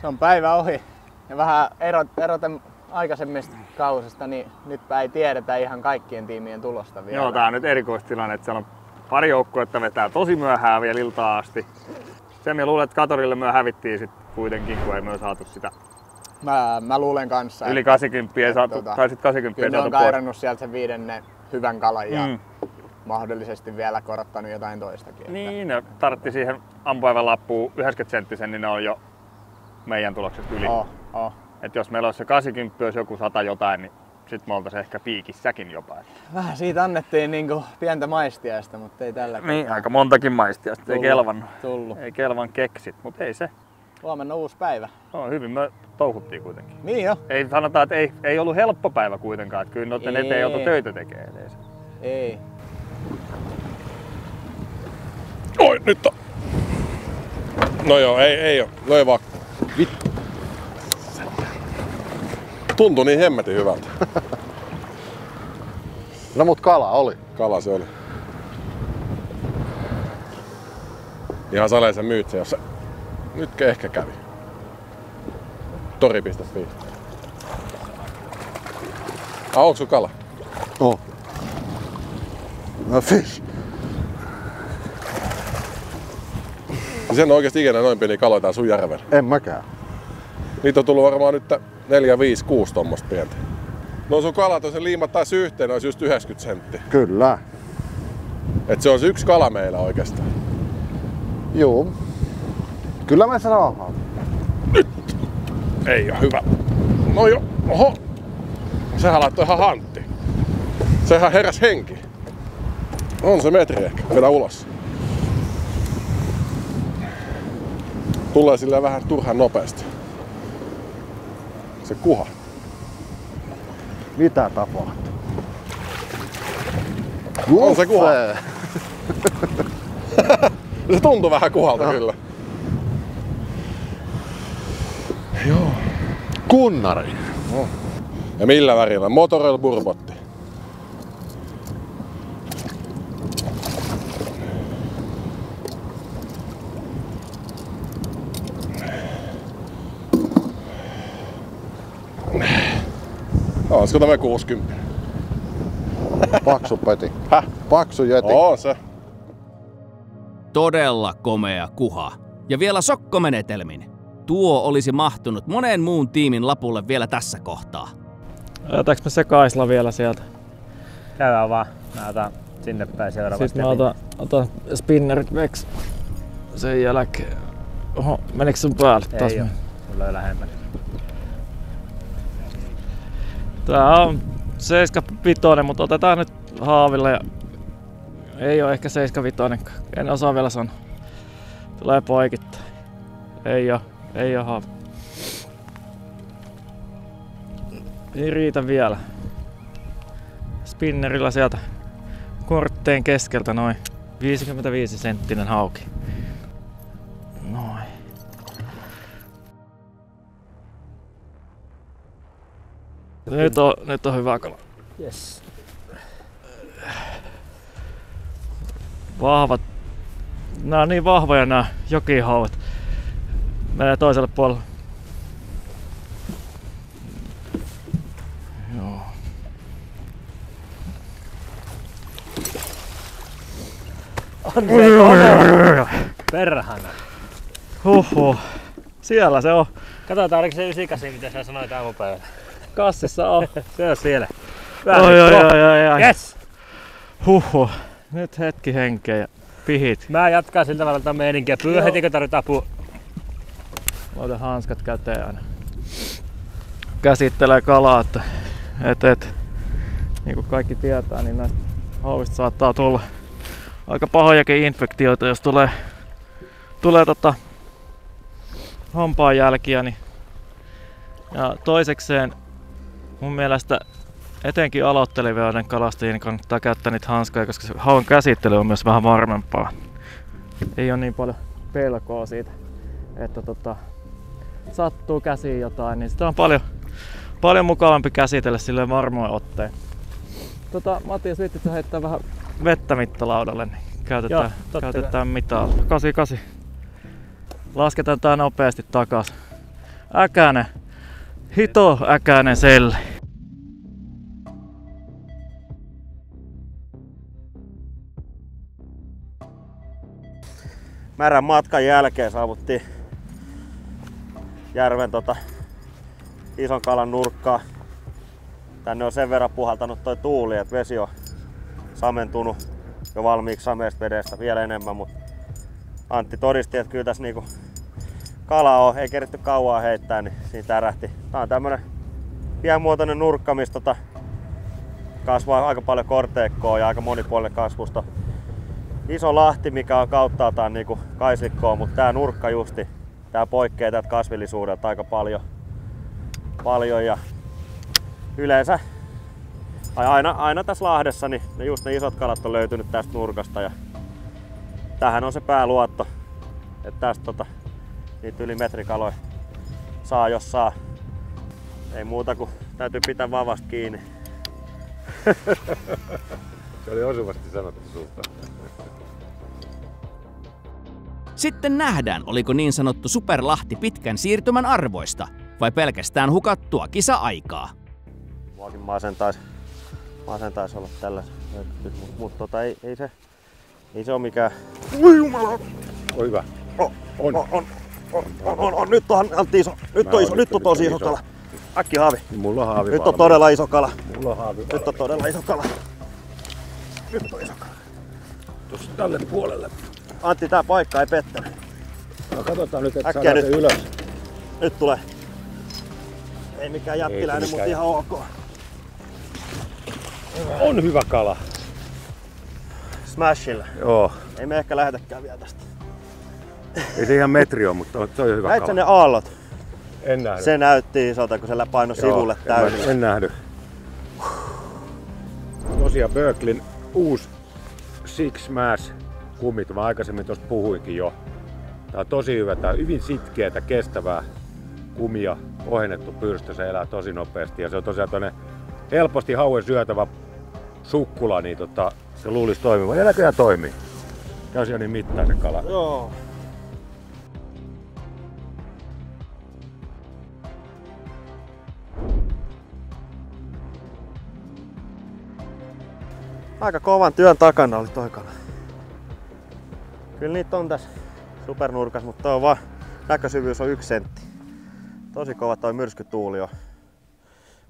Se on päivä ohi. Ja vähän erot, eroten aikaisemmista kausista, niin nytpä ei tiedetä ihan kaikkien tiimien tulosta vielä. Joo, tää on nyt erikoistilanne, että siellä on pari joukkuetta vetää tosi myöhään vielä iltaa asti. Sen mä luulen, että Katorille me hävittiin sit kuitenkin, kun ei me saatu sitä Mä, mä luulen kanssa. yli että- 80 ei että saatu, tota, tai sit 80 ei Kyllä ne on kairannut sieltä sen viidennen hyvän kalan ja Mm. Mahdollisesti vielä korottanut jotain toistakin. että- Niin, ne tartti siihen ampuavan lappuun 90 senttisen, niin ne on jo meidän tuloksesta yli. Oh, oh. Et jos meillä olisi se 80, olisi joku 100 jotain, niin sit me oltais ehkä piikissäkin jopa. Vähän siitä annettiin niinku pientä maistiaista, mutta ei tällä Niin, kertaa. aika montakin maistia, sit ei Tullut, kelvannut. Tullut. Ei kelvan keksit, mutta ei se. Huomenna uusi päivä. No, hyvin me touhuttiin kuitenkin. Niin jo. Ei sanotaan, että ei, ei ollut helppo päivä kuitenkaan, että kyllä noiden Ei. eteen joutu töitä tekemään. Ei. Oi, nyt on. No joo, ei, ei oo. Löi vaan. Vittu. Tuntui niin hemmetin hyvältä. No mut kala oli. Kala se oli. Ihan saleen sä myyt se, jos se... Nyt ehkä kävi. Tori.fi. Ah, onks sun kala? Oh. No fish. Sen on oikeesti ikinä noin pieni kaloja tää sun järvellä. En mäkään. Niitä on tullut varmaan nyt 4, 5, 6 tommosta pientä. No sun kalat, jos se liimattaisi yhteen, olisi just 90 senttiä. Kyllä. Et se on se yksi kala meillä oikeastaan. Juu. Kyllä me saadaan. Ei oo hyvä. No jo, oho. Sehän laittoi ihan hantti. Sehän heräs henki. On se metri ehkä. Vedä ulos. Tulee sillä vähän turhan nopeasti. Se kuha. Mitä tapahtuu? On se kuha. Se. Tuntuu vähän kuhalta no. kyllä. Kunnari. No. Ja millä värillä? Motorel Burbotti. Olisiko tämä 60? Paksu peti. Häh? Paksu jeti. Oo se. Todella komea kuha. Ja vielä sokkomenetelmin. Tuo olisi mahtunut monen muun tiimin lapulle vielä tässä kohtaa. Otetaanko me se kaisla vielä sieltä? Käydään vaan. Mä otan sinne päin seuraavasti. Sitten mä otan, otan spinnerit veks sen jälkeen. Oho, menikö sun päälle? Taas Ei oo. Mulla on lähemmäs. Tää on 75, mutta otetaan nyt haaville. Ja... Ei oo ehkä 75. En osaa vielä sanoa. Tulee poikittain. Ei oo. Ei oo haavi. Ei riitä vielä. Spinnerillä sieltä kortteen keskeltä noin 55 senttinen hauki. Nyt on, nyt on hyvä kala. Yes. Vahvat. Nää on niin vahvoja nämä jokihauet. Menee toiselle puolelle. Joo. On se. Perhana. Huhhuh. Siellä se on. Katsotaan, oliko se 98, mitä sä sanoit aamupäivällä. Kassissa on. se on siellä. Oi, oi, oi, oi, oi. Yes! Huhhuh. Nyt hetki henkeä ja pihit. Mä jatkan sillä tavalla tätä meininkiä. Pyydä heti kun tarvit apua. Mä otan hanskat käteen aina. Käsittelee kalaa, että et, et, niin kuin kaikki tietää, niin näistä hauvista saattaa tulla aika pahojakin infektioita, jos tulee, tulee tota, hampaan jälkiä. Niin. Ja toisekseen mun mielestä etenkin aloittelevien kalastajien kannattaa käyttää niitä hanskoja, koska se haun käsittely on myös vähän varmempaa. Ei ole niin paljon pelkoa siitä, että tota, sattuu käsiin jotain, niin sitä on paljon, paljon mukavampi käsitellä sille varmoin otteen. Tota, Matias, viittit sä heittää vähän vettä mittalaudalle, niin käytetään, Joo, käytetään mitalla. 88. Lasketaan tää nopeasti takas. Äkänen. Hito äkänen selli. Märän matkan jälkeen saavuttiin järven tota, ison kalan nurkkaa. Tänne on sen verran puhaltanut toi tuuli, että vesi on samentunut jo valmiiksi sameesta vedestä vielä enemmän, mutta Antti todisti, että kyllä tässä niinku kala on, ei keritty kauaa heittää, niin siinä tärähti. Tää on tämmönen pienmuotoinen nurkka, missä tota kasvaa aika paljon korteikkoa ja aika monipuolinen kasvusto. Iso lahti, mikä on kauttaaltaan niinku kaislikkoa, mutta tää nurkka justi, tää poikkeaa täältä kasvillisuudelta aika paljon. paljon ja yleensä ai aina, aina tässä Lahdessa niin ne just ne isot kalat on löytynyt tästä nurkasta ja tähän on se pääluotto. Että tästä tota, niitä yli metrikaloja saa jos saa. Ei muuta kuin täytyy pitää vavasta kiinni. Se oli osuvasti sanottu sulta. Sitten nähdään, oliko niin sanottu superlahti pitkän siirtymän arvoista vai pelkästään hukattua kisa-aikaa. Muakin masentaisi, masentaisi olla tällä. Mutta mut, tota, ei, ei, se, ei se ole mikään... Oi jumala! On hyvä. On, on, on, on, on, on, on, on. Nyt on Antti iso. Nyt Mä on iso, nyt nyt on tosi iso iso. kala. Äkki haavi. Mulla on haavi Nyt on valmiina. todella iso kala. Mulla on haavi Nyt on todella iso kala. Nyt on iso kala. Tuossa tälle puolelle. Antti, tää paikka ei pettänyt. No katsotaan nyt, että saadaan nyt. se ylös. Nyt tulee. Ei mikään jättiläinen, mutta ihan ok. On hyvä kala. Smashilla. Joo. Ei me ehkä lähdetäkään vielä tästä. Ei se ihan metri ole, mutta on- se on hyvä Näit kala. ne aallot? En nähnyt. Se näytti isolta, kun se painoi Joo, sivulle en täysin. En nähnyt. Tosiaan Berklin uusi Six Mass kumit, mä aikaisemmin tuosta puhuinkin jo. Tää on tosi hyvä, tää on hyvin sitkeätä, kestävää kumia, ohennettu pyrstö, se elää tosi nopeasti ja se on tosiaan toinen helposti hauen syötävä sukkula, niin tota, se luulisi toimivan. Ja näköjään toimii. Siellä niin mittainen kala. Joo. Aika kovan työn takana oli toi kala. Kyllä niitä on tässä supernurkas, mutta on vaan näkösyvyys on yksi sentti. Tosi kova toi myrskytuuli on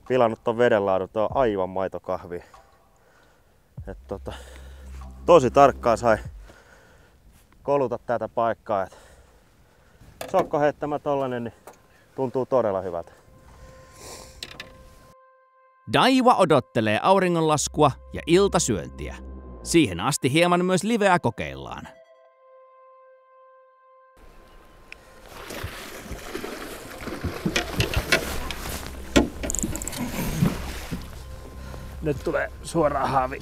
pilannut ton vedenlaadun. Toi on aivan maitokahvi. Et tota, tosi tarkkaan sai koluta tätä paikkaa. Et sokko heittämä tollanen, niin tuntuu todella hyvältä. Daiwa odottelee auringonlaskua ja iltasyöntiä. Siihen asti hieman myös liveä kokeillaan. Nyt tulee suoraan haavi.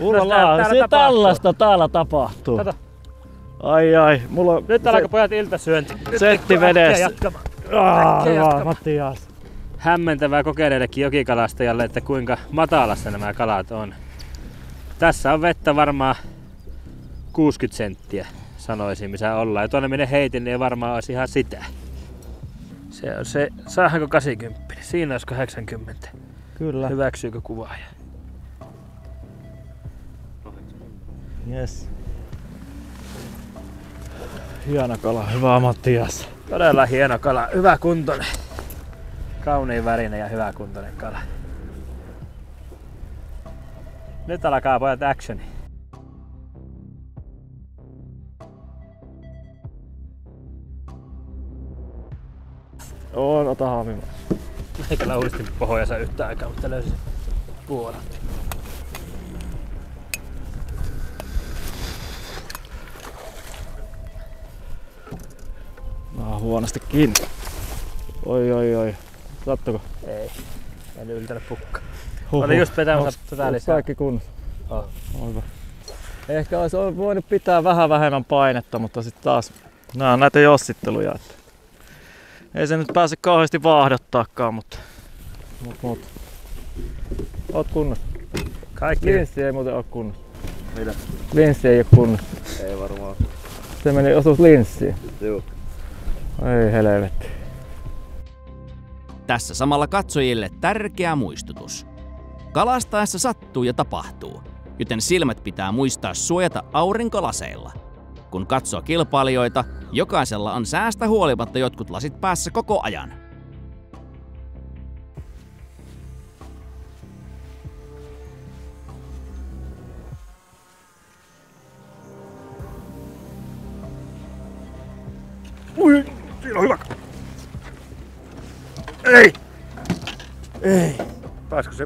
Ulla täällä se tapahtuu. tällaista täällä tapahtuu. Kato. Ai ai, mulla on Nyt se- alkaa pojat iltasyönti. Setti vedessä. Ah, hyvä. Mattias. Hämmentävää kokeneellekin jokikalastajalle, että kuinka matalassa nämä kalat on. Tässä on vettä varmaan 60 senttiä sanoisin missä ollaan. Ja tuonne minne heitin, niin ei varmaan olisi ihan sitä. Se on se, saadaanko 80? Siinä olisi 80. Kyllä. Hyväksyykö kuvaaja? Yes. Hieno kala, hyvä Mattias. Todella hieno kala, hyvä kuntoinen. Kauniin värinen ja hyvä kuntoinen kala. Nyt alkaa pojat actioni. On, ota haamimaan. Eikä uudistin pohjassa yhtä aikaa, mutta löysin puolet. Mä oon huonosti kiinni. Oi oi oi. Sattuko? Ei, en yltänyt pukka. Huhhuh. Oli just vetämässä tätä onks lisää. Kaikki kunnossa. Oh. Oiva. Ehkä olisi voinut pitää vähän vähemmän painetta, mutta sitten taas nää on näitä jossitteluja. Että ei se nyt pääse kauheasti vaahdottaakaan, mutta mut, mut. Oot kunnossa. Kaikki. Linssi ei muuten oo kunnossa. Mitä? Linssi ei oo kunnossa. Ei varmaan. Se meni osuus linssiin. Juu. Ei helvetti. Tässä samalla katsojille tärkeä muistutus. Kalastaessa sattuu ja tapahtuu, joten silmät pitää muistaa suojata aurinkolaseilla. Kun katsoo kilpailijoita, jokaisella on säästä huolimatta jotkut lasit päässä koko ajan.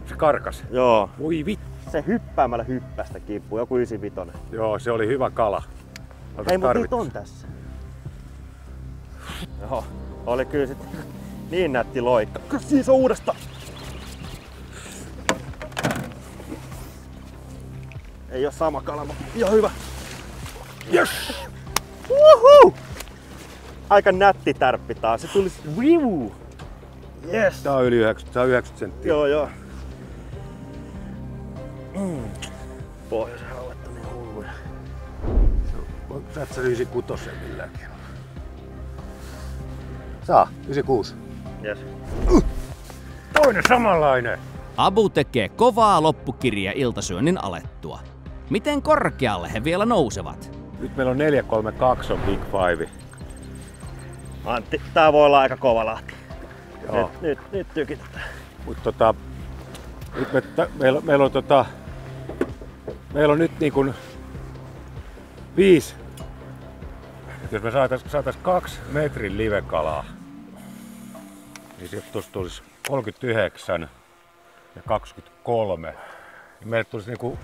Se, se karkas? Joo. Voi vittu. Se hyppäämällä hyppästä kippuu, joku 95. Joo, se oli hyvä kala. Hei, mut niitä on tässä. Joo, oli kyllä sit niin nätti loikka. Kyllä siis on uudesta. Ei oo sama kala, mutta ihan hyvä. Yes! Uhu! Aika nätti tärppi taas. Se tuli viu. Yes. Tää on yli 90, tää on 90 senttiä. Joo, joo. Mm. Pohjoisen hauet on niin hulluja. Sä et sä 96 milläkin. Saa, 96. Yes. Toinen samanlainen. Abu tekee kovaa loppukirja iltasyönnin alettua. Miten korkealle he vielä nousevat? Nyt meillä on 432 on Big Five. Antti, tää voi olla aika kova lahti. Joo. Nyt, nyt, nyt tykitetään. Mutta tota, nyt me, meillä, meillä, on tota, meillä on nyt niin kuin viisi, jos me saatais, saatais kaksi metrin livekalaa, niin sieltä tuossa tulisi 39 ja 23. Niin meille tulisi niinku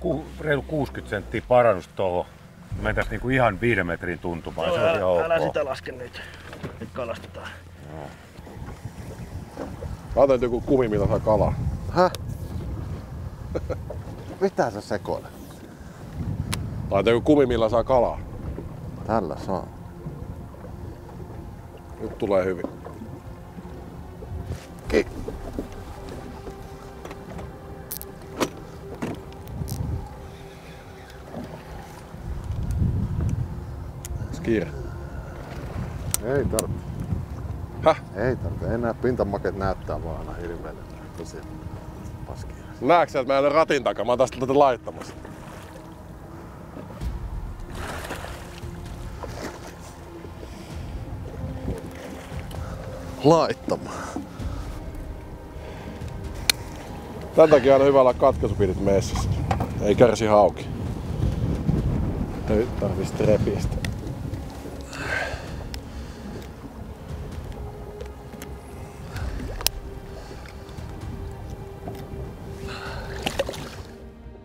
ku, reilu 60 senttiä parannus tuohon. Mentäis niinku ihan viiden metrin tuntumaan. se olisi ihan älä ok. sitä laske nyt. Nyt kalastetaan. Laita nyt joku kumi, millä saa kalaa. Häh? Mitä sä sekoilet? Laita joku kumi, millä saa kalaa. Tällä saa. Nyt tulee hyvin. Ki. Kiire. Ei tarvitse. Häh? Ei tarvitse. Enää pintamaket näyttää vaan aina hirveelle. Tosi paskia. Näetkö sä, että mä en ole ratin takaa? Mä oon tästä tätä laittamassa. Laittamaan. Tän takia on hyvä olla katkaisupiirit messissä. Ei kärsi hauki. Ei tarvii sitten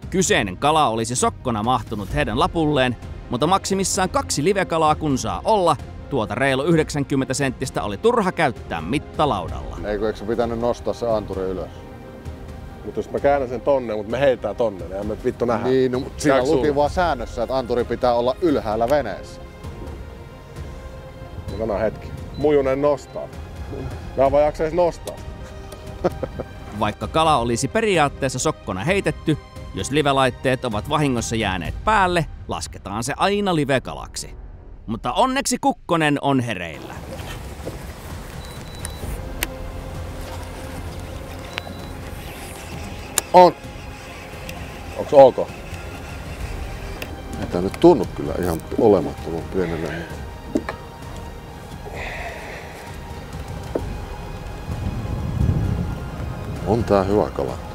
Kyseinen kala olisi sokkona mahtunut heidän lapulleen, mutta maksimissaan kaksi livekalaa kun saa olla, tuota reilu 90 senttistä oli turha käyttää mittalaudalla. Eikö eikö pitänyt nostaa se anturi ylös? Mutta jos mä käännän sen tonne, mutta me heitää tonne, niin me vittu nähdä. Niin, no, mutta siinä luki vaan säännössä, että anturi pitää olla ylhäällä veneessä. No tänään hetki. Mujunen nostaa. Mä vaan jaksa nostaa. Vaikka kala olisi periaatteessa sokkona heitetty, jos live-laitteet ovat vahingossa jääneet päälle, lasketaan se aina live-kalaksi. Mutta onneksi Kukkonen on hereillä. On. Onks ok? Ei tää nyt tunnu kyllä ihan olemattoman pienelle. On tää hyvä kala.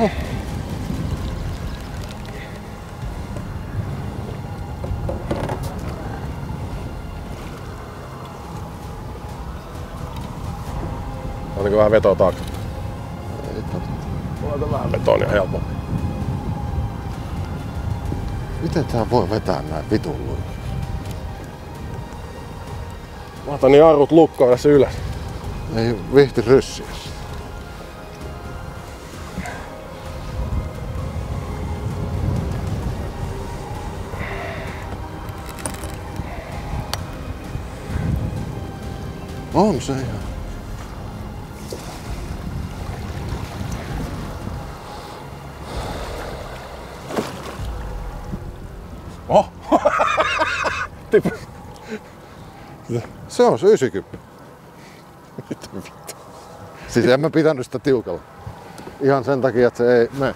Oho. Oliko vähän vetoa taakse? Laita vähän vetoa, niin helpompi. Miten tää voi vetää näin vitun luin? Mä otan niin arvut lukkoon tässä ylös. Ei vihti ryssiä. On se ihan. Oh! Se on se 90. Siis en mä pitänyt sitä tiukalla. Ihan sen takia, että se ei mene.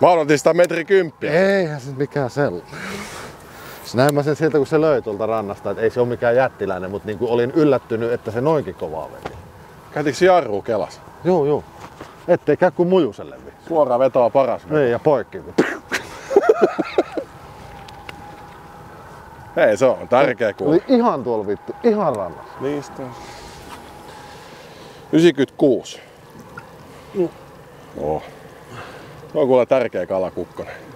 Mä odotin sitä metri kymppiä. Eihän se mikään sellainen. Siis näin mä sen sieltä, kun se löi tuolta rannasta, että ei se ole mikään jättiläinen, mutta niin kuin olin yllättynyt, että se noinkin kovaa veti. Käytiinkö jarru kelas? Joo, joo. Ettei käy kuin mujuselle. Suoraa vetoa paras. Niin, ja poikki. Hei, se on tärkeä kuulla. Oli ihan tuolla vittu, ihan rannassa. Niistä. 96. Mm. Oh. Se on kuule tärkeä kala kukkonen.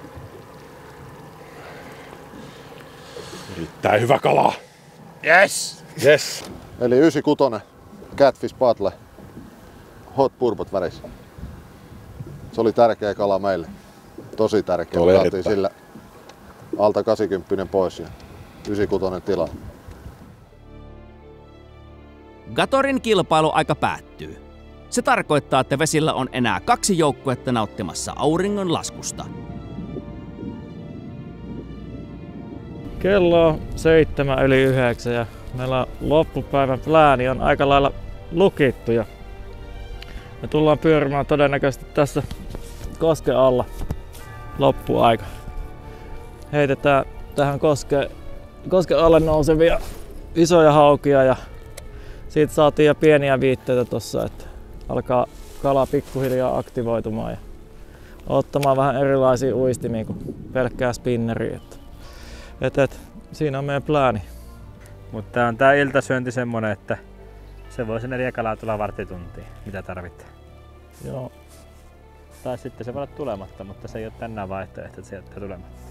Erittäin hyvä kala. Yes! Yes. Eli 96, Catfish Paddle, Hot Purpot värissä. Se oli tärkeä kala meille. Tosi tärkeä. Oli Me saatiin sillä alta 80 pois ja 96 tila. Gatorin kilpailuaika päättyy. Se tarkoittaa, että vesillä on enää kaksi joukkuetta nauttimassa auringon laskusta. Kello on seitsemän yli yhdeksän ja meillä loppupäivän plääni on aika lailla lukittu ja me tullaan pyörimään todennäköisesti tässä kosken alla loppuaika. Heitetään tähän koske, kosken alle nousevia isoja haukia ja siitä saatiin jo pieniä viitteitä tossa, että alkaa kala pikkuhiljaa aktivoitumaan ja ottamaan vähän erilaisia uistimia kuin pelkkää spinneriä. Et, et, siinä on meidän plääni. Mutta tää on tää iltasyönti semmonen, että se voi sen neljä kalaa tulla varttituntiin, mitä tarvitsee. Joo. Tai sitten se voi olla tulematta, mutta se ei ole tänään vaihtoehto, että se jättää tulematta.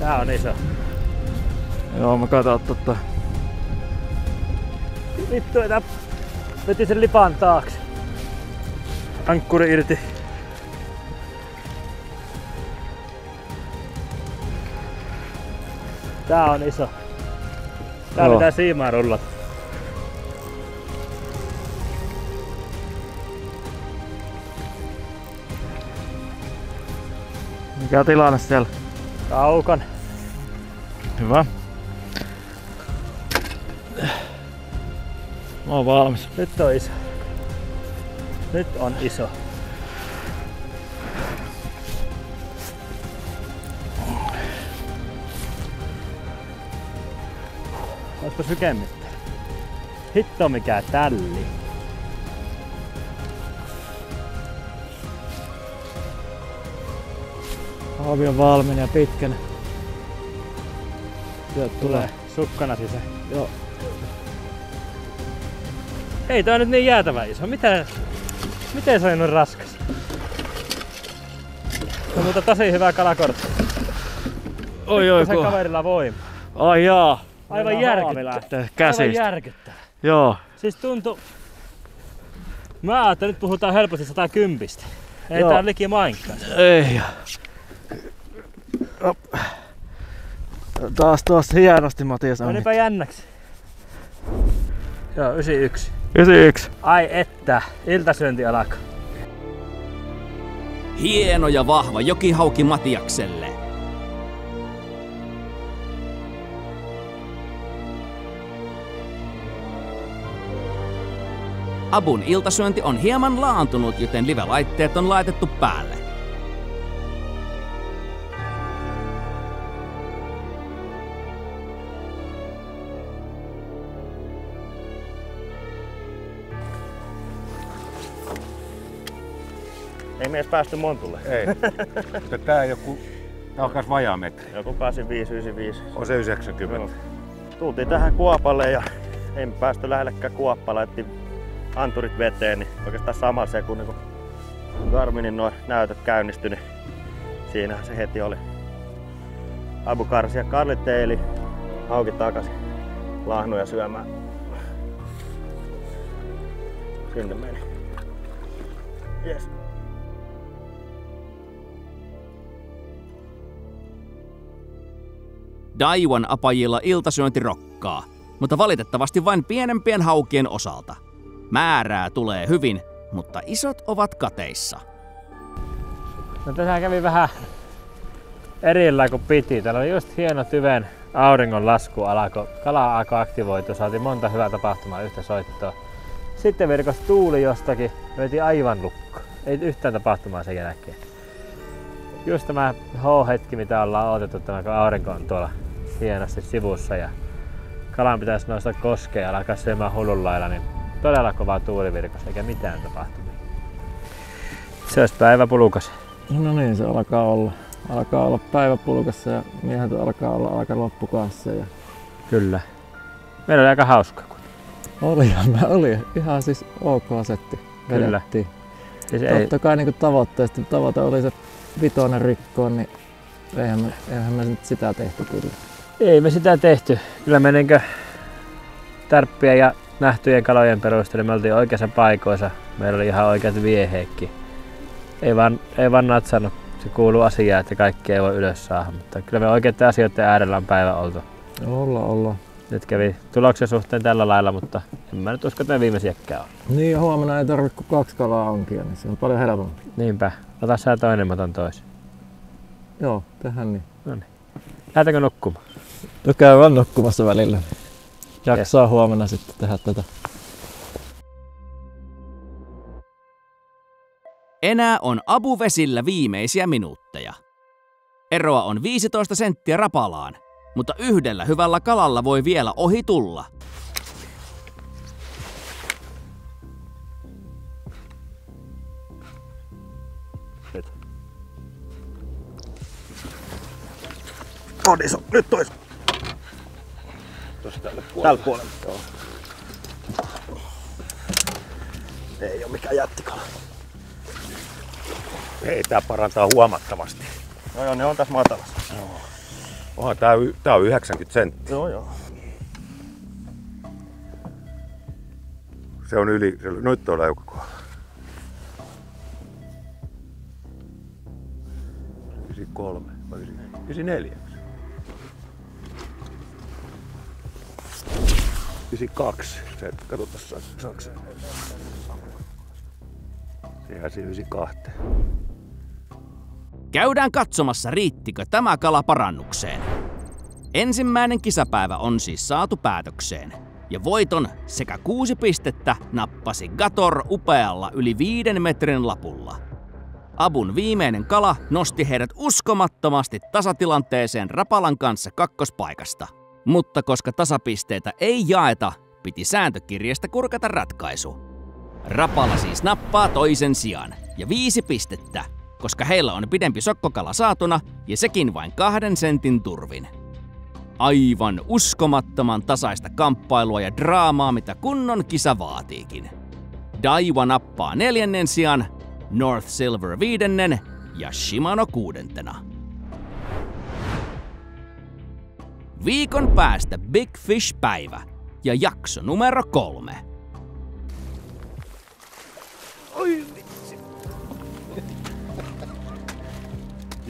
Tää on iso. Joo, mä katson totta. Vittu, että veti sen lipan taakse. Ankkuri irti. Tää on iso. Tää Joo. pitää siimaa rullata. Mikä tilanne siellä? Kaukan. Hyvä. Mä oon valmis. Nyt on iso. Nyt on iso. Olisiko sykemmittä? Hitto mikä tälli. Haavi on valmiina ja pitkänä. Sieltä tulee sukkana sisään. Joo. Ei tää on nyt niin jäätävä iso. Mitä, miten se on noin raskas? On mutta tosi hyvä kalakortti. Oi oi Se kaverilla voima. Ai jaa. Aivan haavi lähtee Aivan käsistä. järkyttävää. Joo. Siis tuntuu... Mä ajattelin, että nyt puhutaan helposti 110. Ei Joo. tää liki mainkaan. Ei. Op. Taas tuossa hienosti Matias on. Menipä jännäksi. Joo, 91. 91. Ai että, iltasyönti alkaa. Hieno ja vahva jokihauki Matiakselle. Abun iltasyönti on hieman laantunut, joten live-laitteet on laitettu päälle. Me edes päästy Montulle. Ei. Mutta tää joku, tää on vajaa metri. Joku 85, 95. On se 90. Tultiin tähän Kuopalle ja ei me päästy lähellekään Kuoppaa. Laitettiin anturit veteen, niin oikeastaan samalla sekunnin kun Garminin nuo näytöt käynnistyi, niin siinähän se heti oli. Abu Karsi ja Karli Teili auki takaisin lahnuja syömään. Sinne meni. Yes. Daiwan apajilla iltasyönti rokkaa, mutta valitettavasti vain pienempien haukien osalta. Määrää tulee hyvin, mutta isot ovat kateissa. No tässä kävi vähän erillä kuin piti. Täällä oli just hieno tyven auringon lasku alkoi. Kala alkoi aktivoitua. Saatiin monta hyvää tapahtumaa yhtä soittoa. Sitten virkos tuuli jostakin. Veti aivan lukko. Ei yhtään tapahtumaa sen jälkeen. Just tämä H-hetki, mitä ollaan odotettu, tämä kun aurinko on tuolla hienosti sivussa ja kalan pitäisi nousta koskeen ja alkaa syömään hullun lailla, niin todella kova tuulivirkos eikä mitään tapahtumia. Se olisi päivä pulukas. No niin, se alkaa olla. Alkaa olla päivä pulkassa ja miehet alkaa olla aika loppukanssa. Ja... Kyllä. Meillä oli aika hauska. Olihan me oli. Ihan siis ok setti. Kyllä. Siis ei, Totta kai niin tavoitteesta tavoite oli se vitonen rikkoon, niin eihän me, eihän me nyt sitä tehty kyllä. ei me sitä tehty. Kyllä me niinkö tärppien ja nähtyjen kalojen perusteella me oltiin oikeassa paikoissa. Meillä oli ihan oikeat vieheekki. Ei vaan, ei vaan natsannut. Se kuuluu asiaan, että kaikki ei voi ylös saada, mutta kyllä me oikeiden asioiden äärellä on päivä oltu. Olla, olla. Nyt kävi tuloksen suhteen tällä lailla, mutta en mä nyt usko, että me viimeisiäkään on. Niin huomenna ei tarvitse kuin kaksi kalaa onkia, niin se on paljon helpompi. Niinpä. Ota sä toinen, mä otan toisen. Joo, tehdään niin. Lähdetäänkö nukkumaan? No käy vaan nukkumassa välillä. Jaksaa huomenna sitten tehdä tätä. Enää on abuvesillä viimeisiä minuutteja. Eroa on 15 senttiä rapalaan, mutta yhdellä hyvällä kalalla voi vielä ohi tulla. On iso. Nyt tois. Tuossa tälle Tällä puolella. Joo. Ei oo mikään jättikala. Ei, tää parantaa huomattavasti. No joo, ne on tässä matalassa. Onhan tää, y- tää on 90 senttiä. Joo joo. Se on yli, se, nyt on leukakohdalla. 93 vai 94? 92. Se, katsotaan, saa- saako se. Sehän se 92. Käydään katsomassa, riittikö tämä kala parannukseen. Ensimmäinen kisapäivä on siis saatu päätökseen. Ja voiton sekä kuusi pistettä nappasi Gator upealla yli viiden metrin lapulla. Abun viimeinen kala nosti heidät uskomattomasti tasatilanteeseen Rapalan kanssa kakkospaikasta. Mutta koska tasapisteitä ei jaeta, piti sääntökirjasta kurkata ratkaisu. Rapala siis nappaa toisen sijaan ja viisi pistettä. Koska heillä on pidempi sokkokala saatuna ja sekin vain kahden sentin turvin. Aivan uskomattoman tasaista kamppailua ja draamaa, mitä kunnon kisa vaatiikin. Daiwa nappaa neljännen sijaan, North Silver viidennen ja Shimano kuudentena. Viikon päästä Big Fish-päivä ja jakso numero kolme.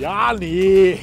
Ja niin!